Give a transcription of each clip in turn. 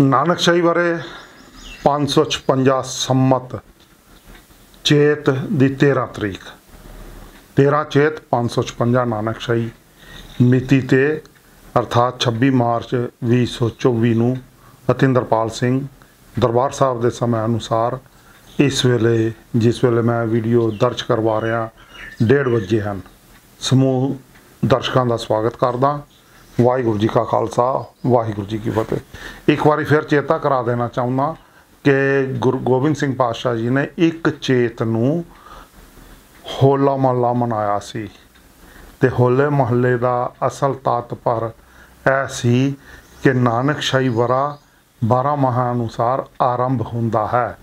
ਨਾਨਕਸ਼ਾਹੀ ਬਾਰੇ 556 ਸੰਮਤ ਚੇਤ ਦੀ 13 ਤਰੀਕ। 13 ਚੇਤ 556 ਨਾਨਕਸ਼ਾਹੀ ਮਿਤੀ ਤੇ, ਅਰਥਾਤ 26 ਮਾਰਚ 2024 ਨੂੰ ਅਤਿੰਦਰਪਾਲ ਸਿੰਘ ਦਰਬਾਰ ਸਾਹਿਬ ਦੇ ਸਮੇਂ ਅਨੁਸਾਰ ਇਸ ਵੇਲੇ, ਜਿਸ ਵੇਲੇ ਮੈਂ ਵੀਡੀਓ ਦਰਜ ਕਰਵਾ ਰਿਹਾ 1:30 ਵਜੇ ਹਨ। ਸਮੂਹ ਦਰਸ਼ਕਾਂ ਦਾ ਸਵਾਗਤ ਕਰਦਾ। ਵਾਹਿਗੁਰੂ ਜੀ ਕਾ ਖਾਲਸਾ, ਵਾਹਿਗੁਰੂ ਜੀ ਕੀ ਫਤਿਹ। ਇੱਕ ਵਾਰੀ ਫਿਰ ਚੇਤਾ ਕਰਾ ਦੇਣਾ ਚਾਹੁੰਦਾ ਕਿ ਗੁਰੂ ਗੋਬਿੰਦ ਸਿੰਘ ਪਾਤਸ਼ਾਹ ਜੀ ਨੇ ਇੱਕ ਚੇਤ ਨੂੰ ਹੋਲਾ ਮਹੱਲਾ ਮਨਾਇਆ ਸੀ ਤੇ ਹੋਲੇ ਮਹੱਲੇ ਦਾ ਅਸਲ ਤਾਤਪਰ ਇਹ ਸੀ ਕਿ ਨਾਨਕਸ਼ਾਹੀ ਵਰਾ 12 ਮਾਹਾਂ ਅਨੁਸਾਰ ਆਰੰਭ ਹੁੰਦਾ ਹੈ।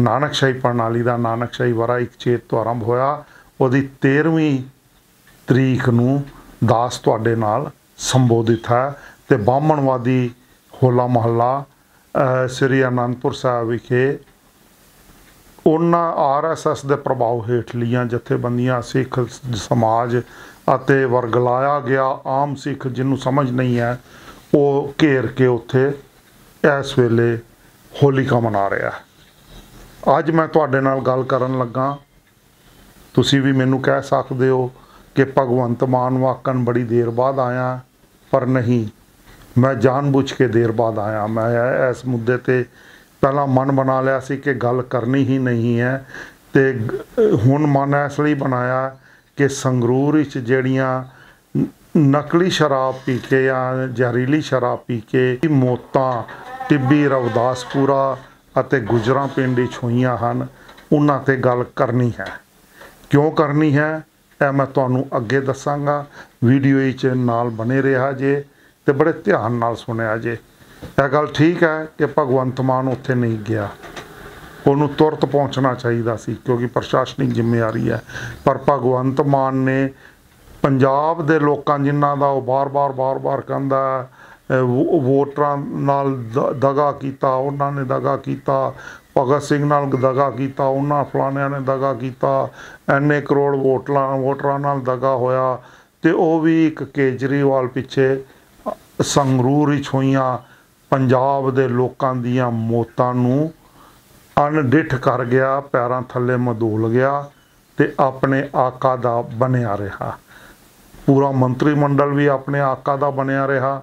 ਨਾਨਕਸ਼ਾਹੀ ਪ੍ਰਣਾਲੀ ਦਾ ਨਾਨਕਸ਼ਾਹੀ ਵਰਾ ਇੱਕ ਚੇਤ ਤੋਂ ਆਰੰਭ ਹੋਇਆ। ਉਹਦੀ 13ਵੀਂ ਤਰੀਕ ਨੂੰ ਦਾਸ ਤੁਹਾਡੇ ਨਾਲ ਸੰਬੋਧਿਤ ਹੈ ਤੇ ਬਾਹਮਣਵਾਦੀ ਹੋਲਾ ਮਹੱਲਾ ਸ੍ਰੀ ਅਨੰਦਪੁਰ ਸਾਹਿਬ ਵਿਖੇ ਉਹਨਾਂ ਆਰਐਸਐਸ ਦੇ ਪ੍ਰਭਾਵ ਹੇਠਲੀਆਂ ਜਥੇਬੰਦੀਆਂ, ਸਿੱਖ ਸਮਾਜ ਅਤੇ ਵਰਗ ਲਾਇਆ ਗਿਆ ਆਮ ਸਿੱਖ ਜਿਹਨੂੰ ਸਮਝ ਨਹੀਂ ਹੈ, ਉਹ ਘੇਰ ਕੇ ਉੱਥੇ ਇਸ ਵੇਲੇ ਹੋਲਿਕਾ ਮਨਾ ਰਿਹਾ ਅੱਜ ਮੈਂ ਤੁਹਾਡੇ ਨਾਲ ਗੱਲ ਕਰਨ ਲੱਗਾ। ਤੁਸੀਂ ਵੀ ਮੈਨੂੰ ਕਹਿ ਸਕਦੇ ਹੋ ਕਿ ਭਗਵੰਤ ਮਾਨ ਵਾਕਨ ਬੜੀ ਦੇਰ ਬਾਅਦ ਆਇਆ। ਪਰ ਨਹੀਂ। ਮੈਂ ਜਾਣਬੁੱਝ ਕੇ ਦੇਰ ਬਾਅਦ ਆਇਆ। ਮੈਂ ਇਸ ਮੁੱਦੇ ਤੇ ਪਹਿਲਾਂ ਮਨ ਬਣਾ ਲਿਆ ਸੀ ਕਿ ਗੱਲ ਕਰਨੀ ਹੀ ਨਹੀਂ ਹੈ ਤੇ ਹੁਣ ਮਨ ਇਸ ਲਈ ਬਣਾਇਆ ਕਿ ਸੰਗਰੂਰ ਵਿੱਚ ਜਿਹੜੀਆਂ ਨਕਲੀ ਸ਼ਰਾਬ ਪੀ ਕੇ ਜਾਂ ਜ਼ਹਿਰੀਲੀ ਸ਼ਰਾਬ ਪੀ ਕੇ ਮੌਤਾਂ ਟਿੱਬੀ, ਰਵਦਾਸਪੁਰਾ ਅਤੇ ਗੁਜਰਾਂ ਪਿੰਡ ਵਿੱਚ ਹੋਈਆਂ ਹਨ, ਉਹਨਾਂ ਤੇ ਗੱਲ ਕਰਨੀ ਹੈ। ਕਿਉਂ ਕਰਨੀ ਹੈ? ਇਹ ਮੈਂ ਤੁਹਾਨੂੰ ਅੱਗੇ ਦੱਸਾਂਗਾ। ਵੀਡੀਓ ਵਿੱਚ ਨਾਲ ਬਣੇ ਰਿਹਾ ਜੇ ਤੇ ਬੜੇ ਧਿਆਨ ਨਾਲ ਸੁਣਿਆ ਜੇ। ਇਹ ਗੱਲ ਠੀਕ ਹੈ ਕਿ ਭਗਵੰਤ ਮਾਨ ਉੱਥੇ ਨਹੀਂ ਗਿਆ। ਉਹਨੂੰ ਤੁਰਤ ਪਹੁੰਚਣਾ ਚਾਹੀਦਾ ਸੀ ਕਿਉਂਕਿ ਪ੍ਰਸ਼ਾਸਨਿਕ ਜ਼ਿੰਮੇਵਾਰੀ ਹੈ। ਪਰ ਭਗਵੰਤ ਮਾਨ ਨੇ ਪੰਜਾਬ ਦੇ ਲੋਕਾਂ ਜਿਨ੍ਹਾਂ ਦਾ ਉਹ ਬਾਰ-ਬਾਰ ਬਾਰ-ਬਾਰ ਕਹਿੰਦਾ ਵੋਟਰਾਂ ਨਾਲ ਦਗਾ ਕੀਤਾ, ਉਹਨਾਂ ਨੇ ਦਗਾ ਕੀਤਾ। ਭਗਤ ਸਿੰਘ ਨਾਲ ਦਗਾ ਕੀਤਾ, ਉਹਨਾਂ ਫਲਾਣਿਆਂ ਨੇ ਦਗਾ ਕੀਤਾ, ਐਨੇ ਕਰੋੜ ਵੋਟਲਾਂ, ਵੋਟਰਾਂ ਨਾਲ ਦਗਾ ਹੋਇਆ ਤੇ ਉਹ ਵੀ ਇੱਕ ਕੇਜਰੀਵਾਲ ਪਿੱਛੇ ਸੰਗਰੂਰ ਵਿੱਚ ਹੋਈਆਂ ਪੰਜਾਬ ਦੇ ਲੋਕਾਂ ਦੀਆਂ ਮੌਤਾਂ ਨੂੰ ਅਣਡਿੱਠ ਕਰ ਗਿਆ, ਪੈਰਾਂ ਥੱਲੇ ਮਧੂਲ ਗਿਆ ਤੇ ਆਪਣੇ ਆਕਾ ਦਾ ਬਣਿਆ ਰਿਹਾ। ਪੂਰਾ ਮੰਤਰੀ ਮੰਡਲ ਵੀ ਆਪਣੇ ਆਕਾ ਦਾ ਬਣਿਆ ਰਿਹਾ।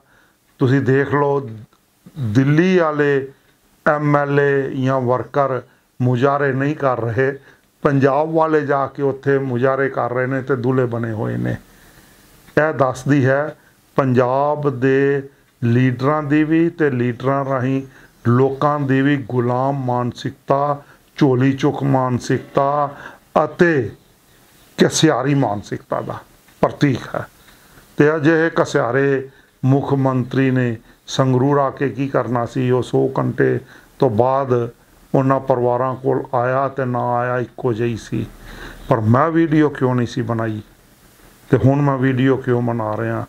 ਤੁਸੀਂ ਦੇਖ ਲਓ, ਦਿੱਲੀ ਵਾਲੇ ਐਮਐਲਏ ਜਾਂ ਵਰਕਰ ਮੁਜ਼ਾਰੇ ਨਹੀਂ ਕਰ ਰਹੇ। ਪੰਜਾਬ ਵਾਲੇ ਜਾ ਕੇ ਉੱਥੇ ਮੁਜ਼ਾਰੇ ਕਰ ਰਹੇ ਨੇ ਤੇ ਦੁੱਲੇ ਬਣੇ ਹੋਏ ਨੇ। ਇਹ ਦੱਸਦੀ ਹੈ, ਪੰਜਾਬ ਦੇ ਲੀਡਰਾਂ ਦੀ ਵੀ ਤੇ ਲੀਡਰਾਂ ਰਾਹੀਂ ਲੋਕਾਂ ਦੀ ਵੀ ਗੁਲਾਮ ਮਾਨਸਿਕਤਾ, ਝੋਲੀ ਚੁੱਕ ਮਾਨਸਿਕਤਾ ਅਤੇ ਕਸਿਆਰੀ ਮਾਨਸਿਕਤਾ ਦਾ ਪ੍ਰਤੀਕ ਹੈ। ਤੇ ਅਜਿਹੇ ਕਸਿਆਰੇ ਮੁੱਖ ਮੰਤਰੀ ਨੇ ਸੰਗਰੂਰ ਆ ਕੇ ਕੀ ਕਰਨਾ ਸੀ, ਉਹ 100 ਘੰਟੇ ਤੋਂ ਬਾਅਦ ਉਹਨਾਂ ਪਰਿਵਾਰਾਂ ਕੋਲ ਆਇਆ ਤੇ ਨਾ ਆਇਆ, ਇੱਕੋ ਜਿਹੀ ਸੀ। ਪਰ ਮੈਂ ਵੀਡੀਓ ਕਿਉਂ ਨਹੀਂ ਸੀ ਬਣਾਈ? ਤੇ ਹੁਣ ਮੈਂ ਵੀਡੀਓ ਕਿਉਂ ਬਣਾ ਰਿਹਾ?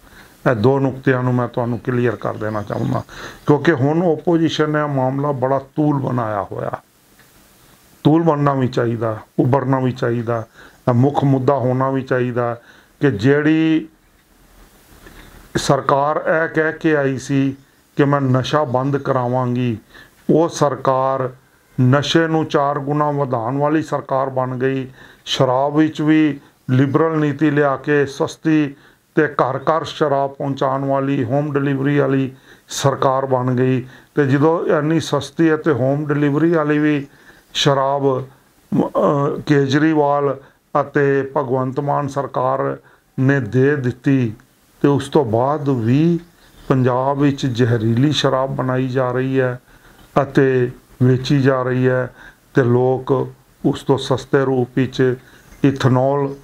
ਇਹ ਦੋ ਨੁਕਤਿਆਂ ਨੂੰ ਮੈਂ ਤੁਹਾਨੂੰ ਕਲੀਅਰ ਕਰ ਦੇਣਾ ਚਾਹੁੰਦਾ। ਕਿਉਂਕਿ ਹੁਣ ਓਪੋਜੀਸ਼ਨ ਨੇ ਮਾਮਲਾ ਬੜਾ ਤੂਲ ਬਣਾਇਆ ਹੋਇਆ। ਤੂਲ ਬਣਨਾ ਵੀ ਚਾਹੀਦਾ, ਉਭਰਨਾ ਵੀ ਚਾਹੀਦਾ, ਇਹ ਮੁੱਖ ਮੁੱਦਾ ਹੋਣਾ ਵੀ ਚਾਹੀਦਾ ਕਿ ਜਿਹੜੀ ਸਰਕਾਰ ਇਹ ਕਹਿ ਕੇ ਆਈ ਸੀ ਕਿ ਮੈਂ ਨਸ਼ਾ ਬੰਦ ਕਰਾਵਾਂਗੀ। ਉਹ ਸਰਕਾਰ ਨਸ਼ੇ ਨੂੰ ਚਾਰ ਗੁਣਾ ਵਧਾਉਣ ਵਾਲੀ ਸਰਕਾਰ ਬਣ ਗਈ। ਸ਼ਰਾਬ ਵਿੱਚ ਵੀ ਲਿਬਰਲ ਨੀਤੀ ਲਿਆ ਕੇ ਸਸਤੀ ਤੇ ਘਰ ਘਰ ਸ਼ਰਾਬ ਪਹੁੰਚਾਉਣ ਵਾਲੀ ਹੋਮ ਡਿਲੀਵਰੀ ਵਾਲੀ ਸਰਕਾਰ ਬਣ ਗਈ। ਤੇ ਜਦੋਂ ਇੰਨੀ ਸਸਤੀ ਅਤੇ ਹੋਮ ਡਿਲੀਵਰੀ ਵਾਲੀ ਵੀ ਸ਼ਰਾਬ ਕੇਜਰੀਵਾਲ ਅਤੇ ਭਗਵੰਤ ਮਾਨ ਸਰਕਾਰ ਨੇ ਦੇ ਦਿੱਤੀ। ਤੇ ਉਸ ਤੋਂ ਬਾਅਦ ਵੀ ਪੰਜਾਬ ਵਿੱਚ ਜ਼ਹਿਰੀਲੀ ਸ਼ਰਾਬ ਬਣਾਈ ਜਾ ਰਹੀ ਹੈ ਅਤੇ ਵੇਚੀ ਜਾ ਰਹੀ ਹੈ ਤੇ ਲੋਕ ਉਸ ਤੋਂ ਸਸਤੇ ਰੂਪ ਵਿੱਚ ਇਥਨੋਲ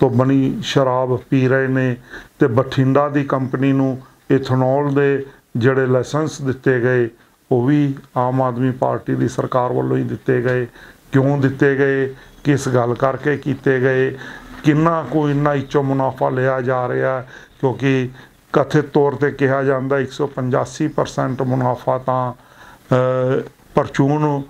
ਤੋਂ ਬਣੀ ਸ਼ਰਾਬ ਪੀ ਰਹੇ ਨੇ ਤੇ ਬਠਿੰਡਾ ਦੀ ਕੰਪਨੀ ਨੂੰ ਇਥਨੋਲ ਦੇ ਜਿਹੜੇ ਲਾਇਸੈਂਸ ਦਿੱਤੇ ਗਏ, ਉਹ ਵੀ ਆਮ ਆਦਮੀ ਪਾਰਟੀ ਦੀ ਸਰਕਾਰ ਵੱਲੋਂ ਹੀ ਦਿੱਤੇ ਗਏ। ਕਿਉਂ ਦਿੱਤੇ ਗਏ? ਕਿਸ ਗੱਲ ਕਰਕੇ ਕੀਤੇ ਗਏ? ਕਿੰਨਾ ਕੋ ਇੰਨਾ ਇੱਚੋ ਮੁਨਾਫਾ ਲਿਆ ਜਾ ਰਿਹਾ? ਕਿਉਂਕਿ ਕਥਿਤ ਤੌਰ ਤੇ ਕਿਹਾ ਜਾਂਦਾ 185% ਮੁਨਾਫਾ ਤਾਂ ਅਹ, ਪਰਚੂਨ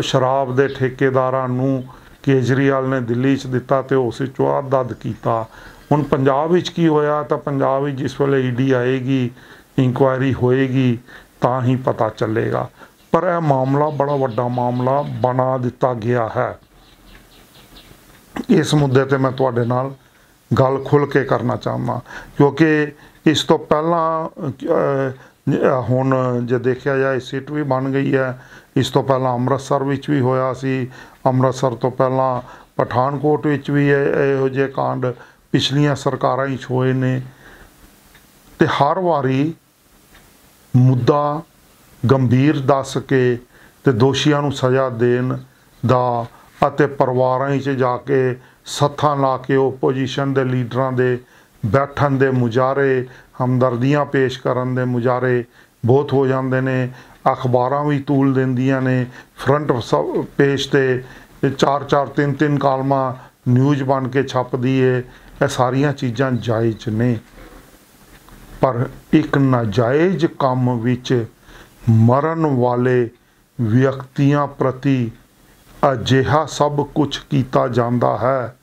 ਸ਼ਰਾਬ ਦੇ ਠੇਕੇਦਾਰਾਂ ਨੂੰ ਕੇਜਰੀਵਾਲ ਨੇ ਦਿੱਲੀ 'ਚ ਦਿੱਤਾ ਤੇ ਉਸ ਵਿੱਚੋਂ ਅੱਧ ਕੀਤਾ। ਹੁਣ ਪੰਜਾਬ ਵਿੱਚ ਕੀ ਹੋਇਆ? ਤਾਂ ਪੰਜਾਬ ਵਿੱਚ ਜਿਸ ਵੇਲੇ ਈਡੀ ਆਏਗੀ ਇਨਕੁਆਇਰੀ ਹੋਏਗੀ ਤਾਂ ਹੀ ਪਤਾ ਚੱਲੇਗਾ। ਪਰ ਇਹ ਮਾਮਲਾ ਬੜਾ ਵੱਡਾ ਮਾਮਲਾ ਬਣਾ ਦਿੱਤਾ ਗਿਆ ਹੈ। ਇਸ ਮੁੱਦੇ ਤੇ ਮੈਂ ਤੁਹਾਡੇ ਨਾਲ ਗੱਲ ਖੁੱਲ ਕੇ ਕਰਨਾ ਚਾਹੁੰਦਾ। ਕਿਉਂਕਿ ਇਸ ਤੋਂ ਪਹਿਲਾਂ ਹੁਣ ਜੇ ਦੇਖਿਆ ਜਾਏ, ਸੀਟ ਵੀ ਬਣ ਗਈ ਹੈ। ਇਸ ਤੋਂ ਪਹਿਲਾਂ ਅੰਮ੍ਰਿਤਸਰ ਵਿੱਚ ਵੀ ਹੋਇਆ ਸੀ। ਅੰਮ੍ਰਿਤਸਰ ਤੋਂ ਪਹਿਲਾਂ ਪਠਾਨਕੋਟ ਵਿੱਚ ਵੀ ਇਹੋ ਜਿਹੇ ਕਾਂਡ ਪਿਛਲੀਆਂ ਸਰਕਾਰਾਂ ਵਿੱਚ ਹੋਏ ਨੇ। ਤੇ ਹਰ ਵਾਰੀ ਮੁੱਦਾ ਗੰਭੀਰ ਦੱਸ ਕੇ ਤੇ ਦੋਸ਼ੀਆਂ ਨੂੰ ਸਜ਼ਾ ਦੇਣ ਦਾ ਅਤੇ ਪਰਿਵਾਰਾਂ 'ਚ ਜਾ ਕੇ ਸੱਥਾਂ ਲਾ ਕੇ ਓਪੋਜੀਸ਼ਨ ਦੇ ਲੀਡਰਾਂ ਦੇ ਬੈਠਣ ਦੇ ਮੁਜ਼ਾਰੇ ਹਮਦਰਦੀਆਂ ਪੇਸ਼ ਕਰਨ ਦੇ ਮੁਜ਼ਾਰੇ ਬਹੁਤ ਹੋ ਜਾਂਦੇ ਨੇ। ਅਖਬਾਰਾਂ ਵੀ ਤੂਲ ਦਿੰਦੀਆਂ ਨੇ। ਫਰੰਟ ਪੇਜ ਤੇ ਚਾਰ ਚਾਰ, ਤਿੰਨ ਤਿੰਨ ਕਾਲਮਾਂ ਨਿਊਜ਼ ਬਣ ਕੇ ਛਪਦੀ ਏ। ਇਹ ਸਾਰੀਆਂ ਚੀਜ਼ਾਂ ਜਾਇਜ਼ ਨੇ। ਪਰ ਇੱਕ ਨਾਜਾਇਜ਼ ਕੰਮ ਵਿੱਚ ਮਰਨ ਵਾਲੇ ਵਿਅਕਤੀਆਂ ਪ੍ਰਤੀ ਅਜਿਹਾ ਸਭ ਕੁਝ ਕੀਤਾ ਜਾਂਦਾ ਹੈ।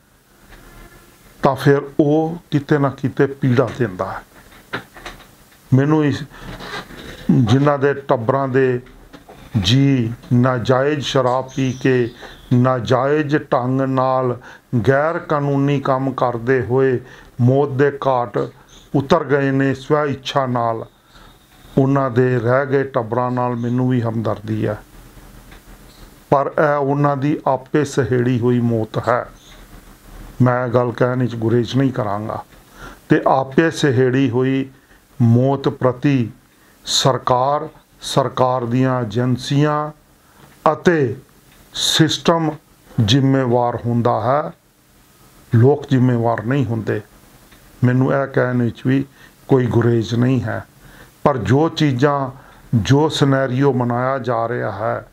ਤਾਂ ਫਿਰ ਉਹ ਕਿਤੇ ਨਾ ਕਿਤੇ ਪੀੜਾ ਦਿੰਦਾ ਹੈ। ਮੈਨੂੰ ਇਸ ਜਿਨ੍ਹਾਂ ਦੇ ਟੱਬਰਾਂ ਦੇ ਜੀ ਨਾਜਾਇਜ਼ ਸ਼ਰਾਬ ਪੀ ਕੇ, ਨਾਜਾਇਜ਼ ਢੰਗ ਨਾਲ ਗੈਰ ਕਾਨੂੰਨੀ ਕੰਮ ਕਰਦੇ ਹੋਏ ਮੌਤ ਦੇ ਘਾਟ ਉਤਰ ਗਏ ਨੇ ਸਵੈ ਇੱਛਾ ਨਾਲ, ਉਹਨਾਂ ਦੇ ਰਹਿ ਗਏ ਟੱਬਰਾਂ ਨਾਲ ਮੈਨੂੰ ਵੀ ਹਮਦਰਦੀ ਹੈ। ਪਰ ਇਹ ਉਹਨਾਂ ਦੀ ਆਪੇ ਸਹੇੜੀ ਹੋਈ ਮੌਤ ਹੈ। ਮੈਂ ਇਹ ਗੱਲ ਕਹਿਣ ਵਿੱਚ ਗੁਰੇਜ਼ ਨਹੀਂ ਕਰਾਂਗਾ। ਤੇ ਆਪੇ ਸਹੇੜੀ ਹੋਈ ਮੌਤ ਪ੍ਰਤੀ ਸਰਕਾਰ ਸਰਕਾਰ ਦੀਆਂ ਏਜੰਸੀਆਂ ਅਤੇ ਸਿਸਟਮ ਜ਼ਿੰਮੇਵਾਰ ਹੁੰਦਾ ਹੈ, ਲੋਕ ਜ਼ਿੰਮੇਵਾਰ ਨਹੀਂ ਹੁੰਦੇ। ਮੈਨੂੰ ਇਹ ਕਹਿਣ ਵਿੱਚ ਵੀ ਕੋਈ ਗੁਰੇਜ਼ ਨਹੀਂ ਹੈ। ਪਰ ਜੋ ਚੀਜ਼ਾਂ, ਜੋ ਸਿਨੈਰੀਓ ਮਨਾਇਆ ਜਾ ਰਿਹਾ ਹੈ,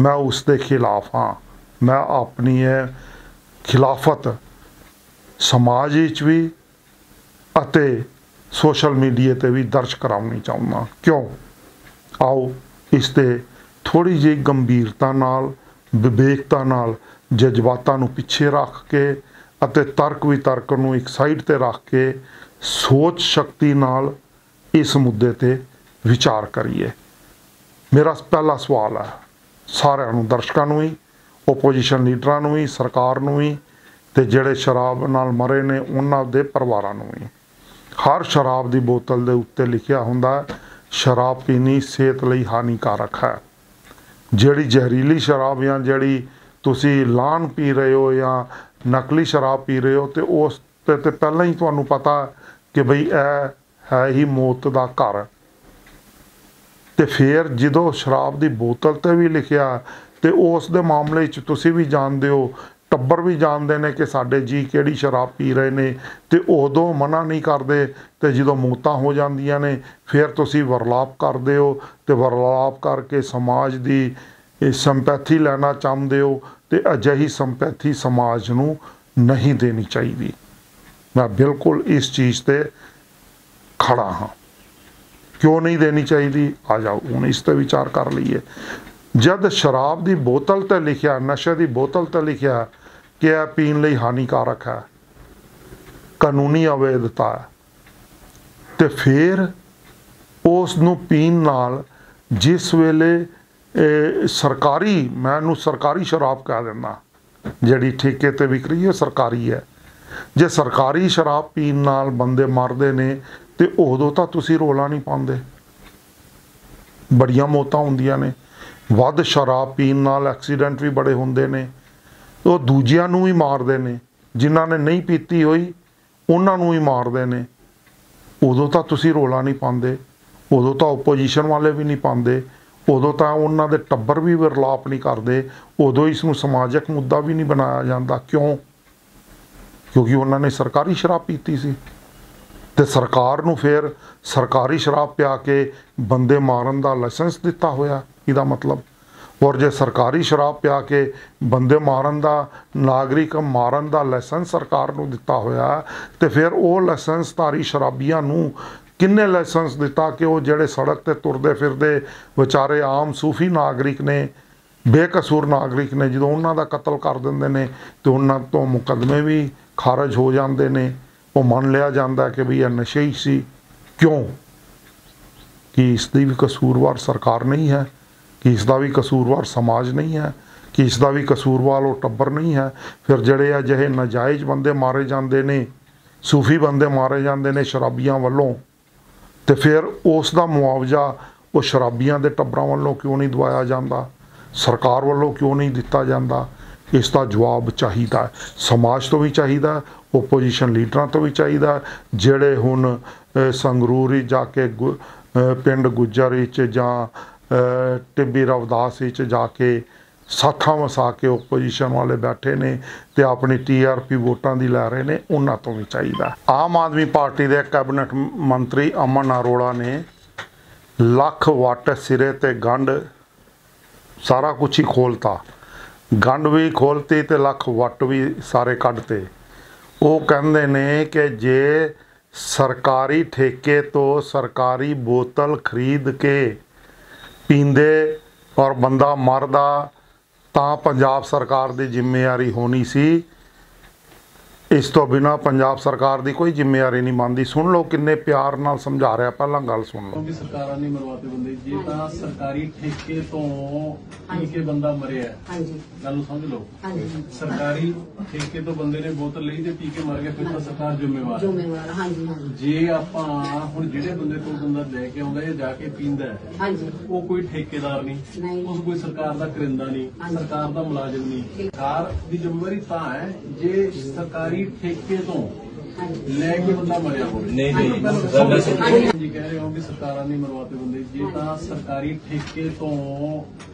ਮੈਂ ਉਸ ਦੇ ਖਿਲਾਫ ਹਾਂ। ਮੈਂ ਆਪਣੀ ਇਹ ਖਿਲਾਫਤ ਸਮਾਜ ਵਿੱਚ ਵੀ ਅਤੇ ਸੋਸ਼ਲ ਮੀਡੀਆ ਤੇ ਵੀ ਦਰਜ ਕਰਾਉਣੀ ਚਾਹੁੰਦਾ। ਕਿਉਂ? ਆਓ ਇਸ ਤੇ ਥੋੜੀ ਜਿਹੀ ਗੰਭੀਰਤਾ ਨਾਲ, ਵਿਵੇਕਤਾ ਨਾਲ ਜਜ਼ਬਾਤਾਂ ਨੂੰ ਪਿੱਛੇ ਰੱਖ ਕੇ ਅਤੇ ਤਰਕ ਵਿਤਰਕ ਨੂੰ ਇੱਕ ਸਾਈਡ ਤੇ ਰੱਖ ਕੇ ਸੋਚ ਸ਼ਕਤੀ ਨਾਲ ਇਸ ਮੁੱਦੇ ਤੇ ਵਿਚਾਰ ਕਰੀਏ। ਮੇਰਾ ਪਹਿਲਾ ਸਵਾਲ ਹੈ, ਸਾਰਿਆਂ ਨੂੰ, ਦਰਸ਼ਕਾਂ ਨੂੰ ਵੀ ਓਪੋਜੀਸ਼ਨ ਲੀਡਰਾਂ ਨੂੰ ਵੀ, ਸਰਕਾਰ ਨੂੰ ਵੀ ਤੇ ਜਿਹੜੇ ਸ਼ਰਾਬ ਨਾਲ ਮਰੇ ਨੇ, ਉਹਨਾਂ ਦੇ ਪਰਿਵਾਰਾਂ ਨੂੰ ਵੀ। ਹਰ ਸ਼ਰਾਬ ਦੀ ਬੋਤਲ ਦੇ ਉੱਤੇ ਲਿਖਿਆ ਹੁੰਦਾ ਸ਼ਰਾਬ ਪੀਣੀ ਸਿਹਤ ਲਈ ਹਾਨੀਕਾਰਕ ਹੈ। ਜਿਹੜੀ ਜ਼ਹਿਰੀਲੀ ਸ਼ਰਾਬ ਜਾਂ ਜਿਹੜੀ ਤੁਸੀਂ ਲਾਨ ਪੀ ਰਹੇ ਹੋ ਜਾਂ ਨਕਲੀ ਸ਼ਰਾਬ ਪੀ ਰਹੇ ਹੋ ਤੇ ਉਸ ਤੇ ਤੇ ਪਹਿਲਾਂ ਹੀ ਤੁਹਾਨੂੰ ਪਤਾ ਕਿ ਬਈ ਇਹ ਹੈ ਹੀ ਮੌਤ ਦਾ ਘਰ। ਤੇ ਫਿਰ ਜਦੋਂ ਸ਼ਰਾਬ ਦੀ ਬੋਤਲ ਤੇ ਵੀ ਲਿਖਿਆ ਤੇ ਉਸ ਦੇ ਮਾਮਲੇ 'ਚ ਤੁਸੀਂ ਵੀ ਜਾਣਦੇ ਹੋ ਟੱਬਰ ਵੀ ਜਾਣਦੇ ਨੇ ਕਿ ਸਾਡੇ ਜੀ ਕਿਹੜੀ ਸ਼ਰਾਬ ਪੀ ਰਹੇ ਨੇ ਤੇ ਉਦੋਂ ਮਨਾ ਨਹੀਂ ਕਰਦੇ ਤੇ ਜਦੋਂ ਮੌਤਾਂ ਹੋ ਜਾਂਦੀਆਂ ਨੇ, ਫਿਰ ਤੁਸੀਂ ਵਰਲਾਪ ਕਰਦੇ ਹੋ ਤੇ ਵਰਲਾਪ ਕਰਕੇ ਸਮਾਜ ਦੀ ਸੰਪੈਥੀ ਲੈਣਾ ਚਾਹੁੰਦੇ ਹੋ ਤੇ ਅਜਿਹੀ ਸੰਪੈਥੀ ਸਮਾਜ ਨੂੰ ਨਹੀਂ ਦੇਣੀ ਚਾਹੀਦੀ। ਮੈਂ ਬਿਲਕੁਲ ਇਸ ਚੀਜ਼ ਤੇ ਖੜਾ ਹਾਂ। ਕਿਉਂ ਨਹੀਂ ਦੇਣੀ ਚਾਹੀਦੀ? ਆ ਜਾਓ, ਹੁਣ ਇਸ ਤੇ ਵਿਚਾਰ ਕਰ ਲਈਏ। ਜਦ ਸ਼ਰਾਬ ਦੀ ਬੋਤਲ ਤੇ ਲਿਖਿਆ, ਨਸ਼ੇ ਦੀ ਬੋਤਲ ਤੇ ਲਿਖਿਆ ਕਿ ਇਹ ਪੀਣ ਲਈ ਹਾਨੀਕਾਰਕ ਹੈ। ਕਾਨੂੰਨੀ ਅਵੈਧਤਾ ਹੈ। ਤੇ ਫਿਰ ਉਸ ਨੂੰ ਪੀਣ ਨਾਲ ਜਿਸ ਵੇਲੇ ਸਰਕਾਰੀ, ਮੈਂ ਇਹਨੂੰ ਸਰਕਾਰੀ ਸ਼ਰਾਬ ਕਹਿ ਦਿੰਦਾ, ਜਿਹੜੀ ਠੇਕੇ ਤੇ ਵਿਕਰੀ ਹੈ, ਸਰਕਾਰੀ ਹੈ। ਜੇ ਸਰਕਾਰੀ ਸ਼ਰਾਬ ਪੀਣ ਨਾਲ ਬੰਦੇ ਮਰਦੇ ਨੇ, ਤੇ ਉਦੋਂ ਤਾਂ ਤੁਸੀਂ ਰੋਲਾ ਨਹੀਂ ਪਾਉਂਦੇ। ਬੜੀਆਂ ਮੌਤਾਂ ਹੁੰਦੀਆਂ ਨੇ। ਵੱਧ ਸ਼ਰਾਬ ਪੀਣ ਨਾਲ ਐਕਸੀਡੈਂਟ ਵੀ ਬੜੇ ਹੁੰਦੇ ਨੇ। ਉਹ ਦੂਜਿਆਂ ਨੂੰ ਵੀ ਮਾਰਦੇ ਨੇ, ਜਿਨ੍ਹਾਂ ਨੇ ਨਹੀਂ ਪੀਤੀ ਹੋਈ, ਉਹਨਾਂ ਨੂੰ ਵੀ ਮਾਰਦੇ ਨੇ। ਉਦੋਂ ਤਾਂ ਤੁਸੀਂ ਰੋਲਾ ਨਹੀਂ ਪਾਉਂਦੇ, ਉਦੋਂ ਤਾਂ ਓਪੋਜੀਸ਼ਨ ਵਾਲੇ ਵੀ ਨਹੀਂ ਪਾਉਂਦੇ, ਉਦੋਂ ਤਾਂ ਉਹਨਾਂ ਦੇ ਟੱਬਰ ਵੀ ਵਿਰਲਾਪ ਨਹੀਂ ਕਰਦੇ, ਉਦੋਂ ਇਸ ਨੂੰ ਸਮਾਜਿਕ ਮੁੱਦਾ ਵੀ ਨਹੀਂ ਬਣਾਇਆ ਜਾਂਦਾ। ਕਿਉਂ? ਕਿਉਂਕਿ ਉਹਨਾਂ ਨੇ ਸਰਕਾਰੀ ਸ਼ਰਾਬ ਪੀਤੀ ਸੀ। ਤੇ ਸਰਕਾਰ ਨੂੰ ਫਿਰ ਸਰਕਾਰੀ ਸ਼ਰਾਬ ਪਿਆ ਕੇ ਬੰਦੇ ਮਾਰਨ ਦਾ ਲਾਇਸੈਂਸ ਦਿੱਤਾ ਹੋਇਆ, ਇਹਦਾ ਮਤਲਬ। ਔਰ ਜੇ ਸਰਕਾਰੀ ਸ਼ਰਾਬ ਪਿਆ ਕੇ ਬੰਦੇ ਮਾਰਨ ਦਾ, ਨਾਗਰਿਕ ਮਾਰਨ ਦਾ ਲਾਇਸੈਂਸ ਸਰਕਾਰ ਨੂੰ ਦਿੱਤਾ ਹੋਇਆ ਤੇ ਫਿਰ ਉਹ ਲਾਇਸੈਂਸਧਾਰੀ ਸ਼ਰਾਬੀਆਂ ਨੂੰ ਕਿੰਨੇ ਲਾਇਸੈਂਸ ਦਿੱਤਾ ਕਿ ਉਹ ਜਿਹੜੇ ਸੜਕ ਤੇ ਤੁਰਦੇ ਫਿਰਦੇ ਵਿਚਾਰੇ ਆਮ ਸੂਫੀ ਨਾਗਰਿਕ ਨੇ, ਬੇਕਸੂਰ ਨਾਗਰਿਕ ਨੇ, ਜਦੋਂ ਉਹਨਾਂ ਦਾ ਕਤਲ ਕਰ ਦਿੰਦੇ ਨੇ, ਤੇ ਉਹਨਾਂ ਤੋਂ ਮੁਕੱਦਮੇ ਵੀ ਖਾਰਜ ਹੋ ਜਾਂਦੇ ਨੇ, ਉਹ ਮੰਨ ਲਿਆ ਜਾਂਦਾ ਕਿ ਵੀ ਇਹ ਨਸ਼ੇ ਹੀ ਸੀ। ਕਿਉਂ? ਕਿ ਇਸ ਦੀ ਵੀ ਕਸੂਰਵਾਰ ਸਰਕਾਰ ਨਹੀਂ ਹੈ? ਕਿ ਇਸ ਦਾ ਵੀ ਕਸੂਰਵਾਰ ਸਮਾਜ ਨਹੀਂ ਹੈ, ਕਿ ਇਸ ਦਾ ਵੀ ਕਸੂਰਵਾਰ ਉਹ ਟੱਬਰ ਨਹੀਂ ਹੈ। ਫਿਰ ਜਿਹੜੇ ਅਜਿਹੇ ਨਜਾਇਜ਼ ਬੰਦੇ ਮਾਰੇ ਜਾਂਦੇ ਨੇ, ਸੂਫੀ ਬੰਦੇ ਮਾਰੇ ਜਾਂਦੇ ਨੇ ਸ਼ਰਾਬੀਆਂ ਵੱਲੋਂ, ਤੇ ਫਿਰ ਉਸ ਦਾ ਮੁਆਵਜ਼ਾ ਉਹ ਸ਼ਰਾਬੀਆਂ ਦੇ ਟੱਬਰਾਂ ਵੱਲੋਂ ਕਿਉਂ ਨਹੀਂ ਦਵਾਇਆ ਜਾਂਦਾ? ਸਰਕਾਰ ਵੱਲੋਂ ਕਿਉਂ ਨਹੀਂ ਦਿੱਤਾ ਜਾਂਦਾ? ਇਸ ਦਾ ਜਵਾਬ ਚਾਹੀਦਾ ਸਮਾਜ ਤੋਂ ਵੀ ਚਾਹੀਦਾ ਓਪੋਜੀਸ਼ਨ ਲੀਡਰਾਂ ਤੋਂ ਵੀ ਚਾਹੀਦਾ ਜਿਹੜੇ ਹੁਣ ਸੰਗਰੂਰ ਜਾ ਕੇ ਗੁ- ਪਿੰਡ ਗੁੱਜਰ ਵਿੱਚ ਜਾਂ ਟਿੱਬੀ ਰਵਦਾਸ ਵਿੱਚ ਜਾ ਕੇ ਸਾਥਾਂ ਵਸਾ ਕੇ ਓਪੋਜੀਸ਼ਨ ਵਾਲੇ ਬੈਠੇ ਨੇ ਤੇ ਆਪਣੀ ਟੀਆਰਪੀ ਵੋਟਾਂ ਦੀ ਲੈ ਰਹੇ ਨੇ, ਉਹਨਾਂ ਤੋਂ ਵੀ ਚਾਹੀਦਾ। ਆਮ ਆਦਮੀ ਪਾਰਟੀ ਦੇ ਕੈਬਨਿਟ ਮੰਤਰੀ ਅਮਨ ਅਰੋੜਾ ਨੇ ਲੱਖ ਵਾਟ ਸਿਰੇ ਤੇ ਗੰਢ ਸਾਰਾ ਕੁਝ ਹੀ ਖੋਲਤਾ। ਗੰਢ ਵੀ ਖੋਲਤੀ ਤੇ ਲੱਖ ਵੱਟ ਵੀ ਸਾਰੇ ਕੱਢਤੇ। ਉਹ ਕਹਿੰਦੇ ਨੇ ਕਿ ਜੇ ਸਰਕਾਰੀ ਠੇਕੇ ਤੋਂ ਸਰਕਾਰੀ ਬੋਤਲ ਖਰੀਦ ਕੇ ਪੀਂਦੇ ਔਰ ਬੰਦਾ ਮਰਦਾ ਤਾਂ ਪੰਜਾਬ ਸਰਕਾਰ ਦੀ ਜ਼ਿੰਮੇਵਾਰੀ ਹੋਣੀ ਸੀ। ਇਸ ਤੋਂ ਬਿਨਾ ਪੰਜਾਬ ਸਰਕਾਰ ਦੀ ਕੋਈ ਜ਼ਿੰਮੇਵਾਰੀ ਨਹੀਂ ਮੰਨਦੀ। ਸੁਣ ਲਓ ਕਿੰਨੇ ਪਿਆਰ ਨਾਲ ਸਮਝਾ ਰਿਹਾ ਪਹਿਲਾਂ ਗੱਲ ਸੁਣ ਲਓ। ਸਰਕਾਰਾਂ ਨਹੀਂ ਮਰਵਾਤੇ ਬੰਦੇ। ਜੇ ਤਾਂ ਸਰਕਾਰੀ ਠੇਕੇ ਤੋਂ ਪੀ ਕੇ ਬੰਦਾ ਮਰਿਆ ਹਾਂਜੀ। ਗੱਲ ਨੂੰ ਸਮਝ ਲਓ। ਹਾਂਜੀ। ਸਰਕਾਰੀ ਠੇਕੇ ਤੋਂ ਬੰਦੇ ਨੇ ਬੋਤਲ ਲਈ ਤੇ ਪੀ ਕੇ ਮਰ ਗਿਆ ਫਿਰ ਤਾਂ ਸਰਕਾਰ ਜ਼ਿੰਮੇਵਾਰ ਹੈ। ਜ਼ਿੰਮੇਵਾਰ ਹਾਂਜੀ ਹਾਂਜੀ। ਜੇ ਆਪਾਂ ਹੁਣ ਜਿਹੜੇ ਬੰਦੇ ਤੋਂ ਬੰਦਾ ਲੈ ਕੇ ਆਉਂਦਾ ਜਾਂ ਜਾ ਕੇ ਪੀਂਦਾ ਹੈ, ਹਾਂਜੀ। ਉਹ ਕੋਈ ਠੇਕੇਦਾਰ ਨਹੀਂ। ਨਹੀਂ। ਉਸ ਕੋਈ ਸਰਕਾਰ ਦਾ ਕਰਿੰਦਾ ਨਹੀਂ। ਹਾਂਜੀ। ਸਰਕਾਰ ਦਾ ਮੁਲਾਜ਼ਮ ਨਹੀਂ। ਸਰਕਾਰ ਦੀ ਜ਼ਿੰਮੇਵਾਰੀ ਤਾਂ ਹੈ ਜੇ ਸਰਕਾਰੀ ਠੇਕੇ ਤੋਂ ਹਾਂਜੀ ਲੈ ਕੇ ਬੰਦਾ ਮਰਿਆ ਹੋਵੇ। ਨਹੀਂ, ਨਹੀਂ, ਪਹਿਲਾਂ ਗੱਲ ਗੱਲ ਸੁਣੋ। ਜੀ ਕਹਿ ਰਹੇ ਹੋ ਕਿ ਸਰਕਾਰਾਂ ਨਹੀਂ ਮਰਵਾਤੇ ਬੰਦੇ। ਜੇ ਤਾਂ ਸਰਕਾਰੀ ਠੇਕੇ ਤੋਂ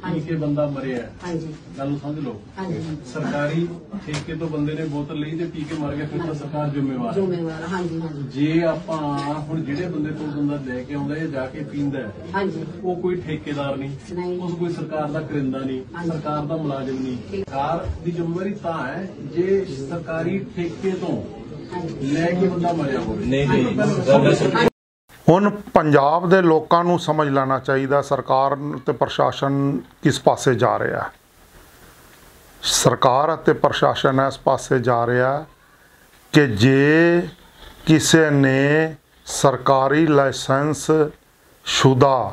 ਪੀ ਕੇ ਬੰਦਾ ਮਰਿਆ ਹਾਂਜੀ। ਗੱਲ ਨੂੰ ਸਮਝ ਲਓ। ਹਾਂਜੀ। ਸਰਕਾਰੀ ਠੇਕੇ ਤੋਂ ਬੰਦੇ ਨੇ ਬੋਤਲ ਲਈ ਤੇ ਪੀ ਕੇ ਮਰ ਗਿਆ ਫਿਰ ਤਾਂ ਸਰਕਾਰ ਜ਼ਿੰਮੇਵਾਰ ਹੈ। ਜ਼ਿੰਮੇਵਾਰ ਹਾਂਜੀ ਹਾਂਜੀ। ਜੇ ਆਪਾਂ ਹੁਣ ਜਿਹੜੇ ਬੰਦੇ ਤੋਂ ਬੰਦਾ ਲੈ ਕੇ ਆਉਂਦਾ ਜਾਂ ਜਾ ਕੇ ਪੀਂਦਾ ਹੈ, ਹਾਂਜੀ। ਉਹ ਕੋਈ ਠੇਕੇਦਾਰ ਨਹੀਂ ਨਹੀਂ। ਉਸ ਕੋਈ ਸਰਕਾਰ ਦਾ ਕਰਿੰਦਾ ਨਹੀਂ। ਸਰਕਾਰ ਦਾ ਮੁਲਾਜ਼ਮ ਨਹੀਂ। ਸਰਕਾਰ ਦੀ ਜ਼ਿੰਮੇਵਾਰੀ ਤਾਂ ਹੈ ਜੇ ਸਰਕਾਰੀ ਠੇਕੇ ਤੋਂ ਲੈ ਕੇ ਬੰਦਾ ਮਰਿਆ ਹੋਵੇ। ਨਹੀਂ, ਨਹੀਂ, ਪਹਿਲਾਂ ਗੱਲ ਸੁਣੋ। ਹੁਣ ਪੰਜਾਬ ਦੇ ਲੋਕਾਂ ਨੂੰ ਸਮਝ ਲੈਣਾ ਚਾਹੀਦਾ ਸਰਕਾਰ ਤੇ ਪ੍ਰਸ਼ਾਸਨ ਕਿਸ ਪਾਸੇ ਜਾ ਰਿਹਾ ਹੈ। ਸਰਕਾਰ ਅਤੇ ਪ੍ਰਸ਼ਾਸਨ ਇਸ ਪਾਸੇ ਜਾ ਰਿਹਾ ਹੈ ਕਿ ਜੇ ਕਿਸੇ ਨੇ ਸਰਕਾਰੀ ਲਾਇਸੈਂਸ ਸ਼ੁਦਾ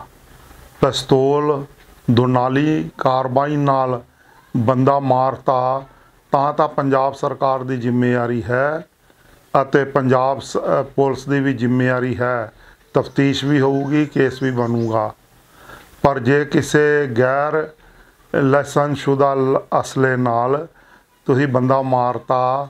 ਪਿਸਤੌਲ ਦੁਨਾਲੀ ਕਾਰਬਾਈਨ ਨਾਲ ਬੰਦਾ ਮਾਰਤਾ ਤਾਂ ਤਾਂ ਪੰਜਾਬ ਸਰਕਾਰ ਦੀ ਜ਼ਿੰਮੇਵਾਰੀ ਹੈ ਅਤੇ ਪੰਜਾਬ ਸ- ਪੁਲਿਸ ਦੀ ਵੀ ਜ਼ਿੰਮੇਵਾਰੀ ਹੈ। ਤਫਤੀਸ਼ ਵੀ ਹੋਊਗੀ, ਕੇਸ ਵੀ ਬਣੂਗਾ। ਪਰ ਜੇ ਕਿਸੇ ਗੈਰ ਲਾਇਸੈਂਸਸ਼ੁਦਾ ਲ- ਅਸਲੇ ਨਾਲ ਤੁਸੀਂ ਬੰਦਾ ਮਾਰਤਾ